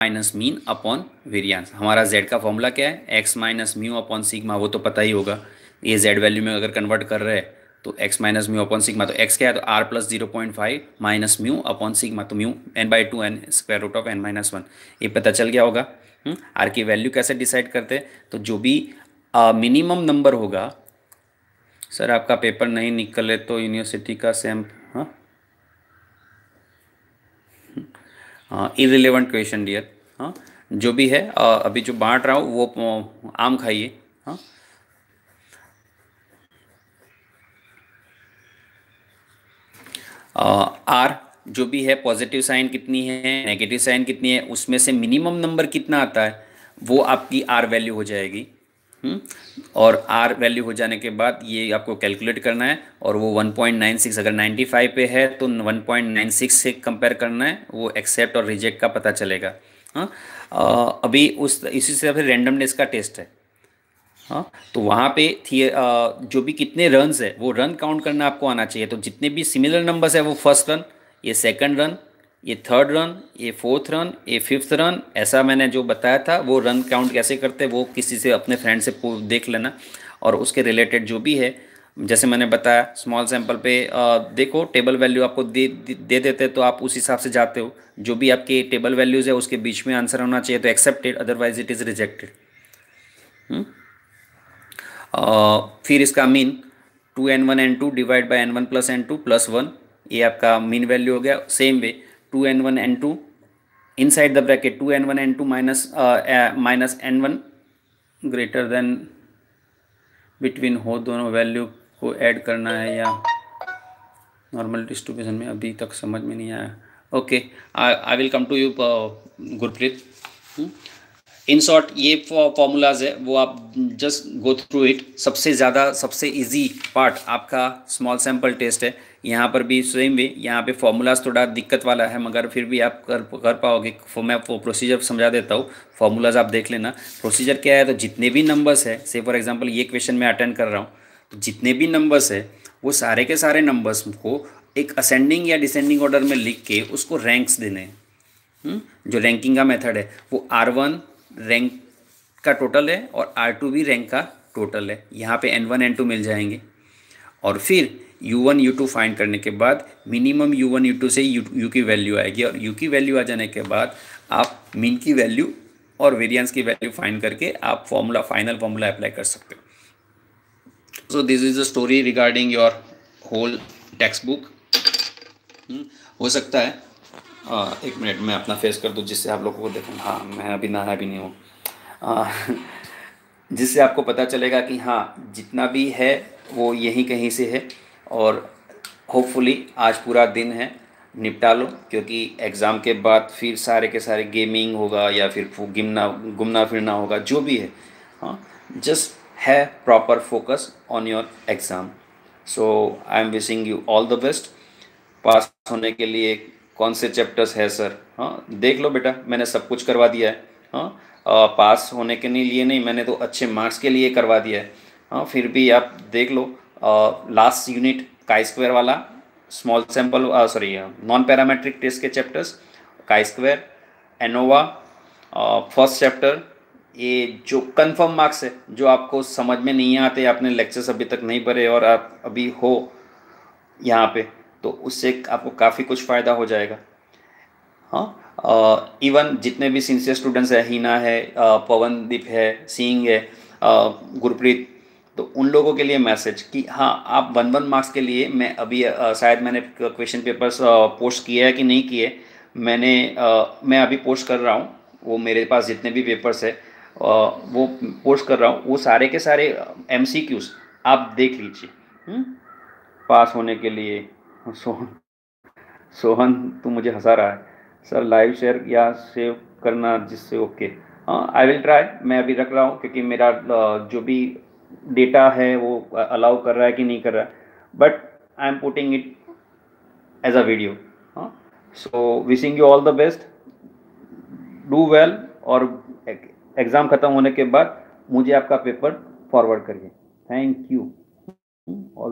माइनस मीन अपॉन वेरिएंस हमारा जेड का फॉर्मूला क्या है? X minus mu upon sigma वो तो पता ही होगा। ये जेड वैल्यू में अगर कन्वर्ट कर रहे हैं तो X minus mu upon sigma तो एक्स क्या है? तो R plus zero point five minus mu upon sigma तो mu N by two N square root of N minus one ये पता चल गया होगा। R hmm? की वैल्यू कैसे डिसाइड करते हैं? तो जो भी मिनिमम नंबर होगा सर आपका पेपर नहीं निकले तो यूनिवर्सिटी का सेम हाँ? हाँ इरिलेवेंट क्वेश्चन डियर हाँ जो भी है आ, अभी जो बांट रहा हूँ वो आम खाइए। हाँ आर जो भी है पॉजिटिव साइन कितनी है नेगेटिव साइन कितनी है, उसमें से मिनिमम नंबर कितना आता है, वो आपकी आर वैल्यू हो जाएगी हुँ? हम्म? और आर वैल्यू हो जाने के बाद ये आपको कैलकुलेट करना है, और वो 1.96 अगर 95 पे है तो 1.96 से कंपेयर करना है, वो एक्सेप्ट और रिजेक्ट का पता चलेगा हाँ अभी उस, इसी से फिर रेंडमनेस का टेस्ट है हाँ तो वहाँ पे थी जो भी कितने रन्स है, वो रन काउंट करना आपको आना चाहिए। तो जितने भी सिमिलर नंबर्स है, वो फ़र्स्ट रन ये सेकंड रन ये थर्ड रन ये फोर्थ रन ये फिफ्थ रन ऐसा मैंने जो बताया था, वो रन काउंट कैसे करते वो किसी से, अपने फ्रेंड से देख लेना। और उसके रिलेटेड जो भी है, जैसे मैंने बताया स्मॉल सैंपल पे देखो टेबल वैल्यू आपको दे दे देते तो आप उस हिसाब से जाते हो। जो भी आपके टेबल वैल्यूज़ है, उसके बीच में आंसर होना चाहिए तो accepted otherwise it is rejected फिर इसका mean two N one N two divide by N one plus N two plus one ये आपका मीन वैल्यू हो गया। Same way two N one N two inside the bracket two N one N two minus minus N one greater than between हो दोनों value को add करना है या नॉर्मल डिस्ट्रीब्यूशन में अभी तक समझ में नहीं आया। Okay I will come to you Gurpreet in short ये फॉर्मूलाज है, वो आप जस्ट गो थ्रू इट सबसे ज़्यादा, सबसे इजी पार्ट आपका स्मॉल सैंपल टेस्ट है। यहाँ पर भी सेम वे यहाँ पे फॉर्मूलाज थोड़ा दिक्कत वाला है, मगर फिर भी आप कर कर पाओगे। मैं वो प्रोसीजर समझा देता हूँ। फॉर्मूलाज आप देख लेना। प्रोसीजर क्या है? तो जितने भी नंबर्स है से फॉर एग्ज़ाम्पल ये क्वेश्चन मैं अटेंड कर रहा हूँ। तो जितने भी नंबर्स है, वो सारे के सारे नंबर्स को एक असेंडिंग या डिसेंडिंग ऑर्डर में लिख के उसको रैंक्स देने हम्म? जो रैंकिंग का मेथड है, वो आर वन रैंक का टोटल है और आर टू भी रैंक का टोटल है। यहाँ पे एन वन एन टू मिल जाएँगे। और फिर U one U two find करने के बाद minimum U one U two से यू यू की वैल्यू आएगी और यू की वैल्यू आ जाने के बाद आप मीन की वैल्यू और वेरिएंस की वैल्यू फाइंड करके आप फॉर्मूला फाइनल फॉर्मूला अप्लाई कर सकते हो। So this is the story regarding your whole text book हो सकता है एक मिनट मैं अपना फेस कर दूँ जिससे आप लोगों को देखूँ। हाँ मैं अभी नहाया भी नहीं हूँ। जिससे आपको पता चलेगा कि हाँ जितना भी है, वो यहीं कहीं से है और होपफुली आज पूरा दिन है, निपटा लो, क्योंकि एग्ज़ाम के बाद फिर सारे के सारे गेमिंग होगा या फिर घूमना घूमना फिरना होगा, जो भी है। हाँ जस्ट है proper focus on your exam so I am wishing you all the best pass होने के लिए कौन से चैप्टर्स है सर हाँ देख लो बेटा, मैंने सब कुछ करवा दिया है। हाँ पास होने के लिए नहीं, मैंने तो अच्छे मार्क्स के लिए करवा दिया है। हाँ फिर भी आप देख लो लास्ट यूनिट काई स्क्वायर वाला small sample sorry non parametric test के chapters chi square ANOVA first chapter ये जो कंफर्म मार्क्स है, जो आपको समझ में नहीं आते, आपने लेक्चर्स अभी तक नहीं पढ़े और आप अभी हो यहाँ पे। तो उससे आपको काफ़ी कुछ फ़ायदा हो जाएगा हाँ इवन जितने भी सिंसियर स्टूडेंट्स हैं हीना है पवनदीप है सिंह है गुरप्रीत तो उन लोगों के लिए मैसेज कि हाँ आप वन वन मार्क्स के लिए मैं अभी शायद मैंने क्वेश्चन पेपर्स पोस्ट किया है कि नहीं किए मैंने आ, मैं अभी पोस्ट कर रहा हूँ वो मेरे पास जितने भी पेपर्स है आ, वो पोस्ट कर रहा हूँ वो सारे के सारे एम आप देख लीजिए हम्म? पास होने के लिए सोहन। सोहन, तू मुझे हंसा रहा है। सर लाइव शेयर या सेव करना जिससे ओके हाँ आई विल ट्राई मैं अभी रख रहा हूँ क्योंकि मेरा जो भी डेटा है वो अलाउ कर रहा है कि नहीं कर रहा है। But I am putting it as a video हाँ so wishing you all the best do well और एग्ज़ाम ख़त्म होने के बाद मुझे आपका पेपर फॉरवर्ड करिए। Thank you all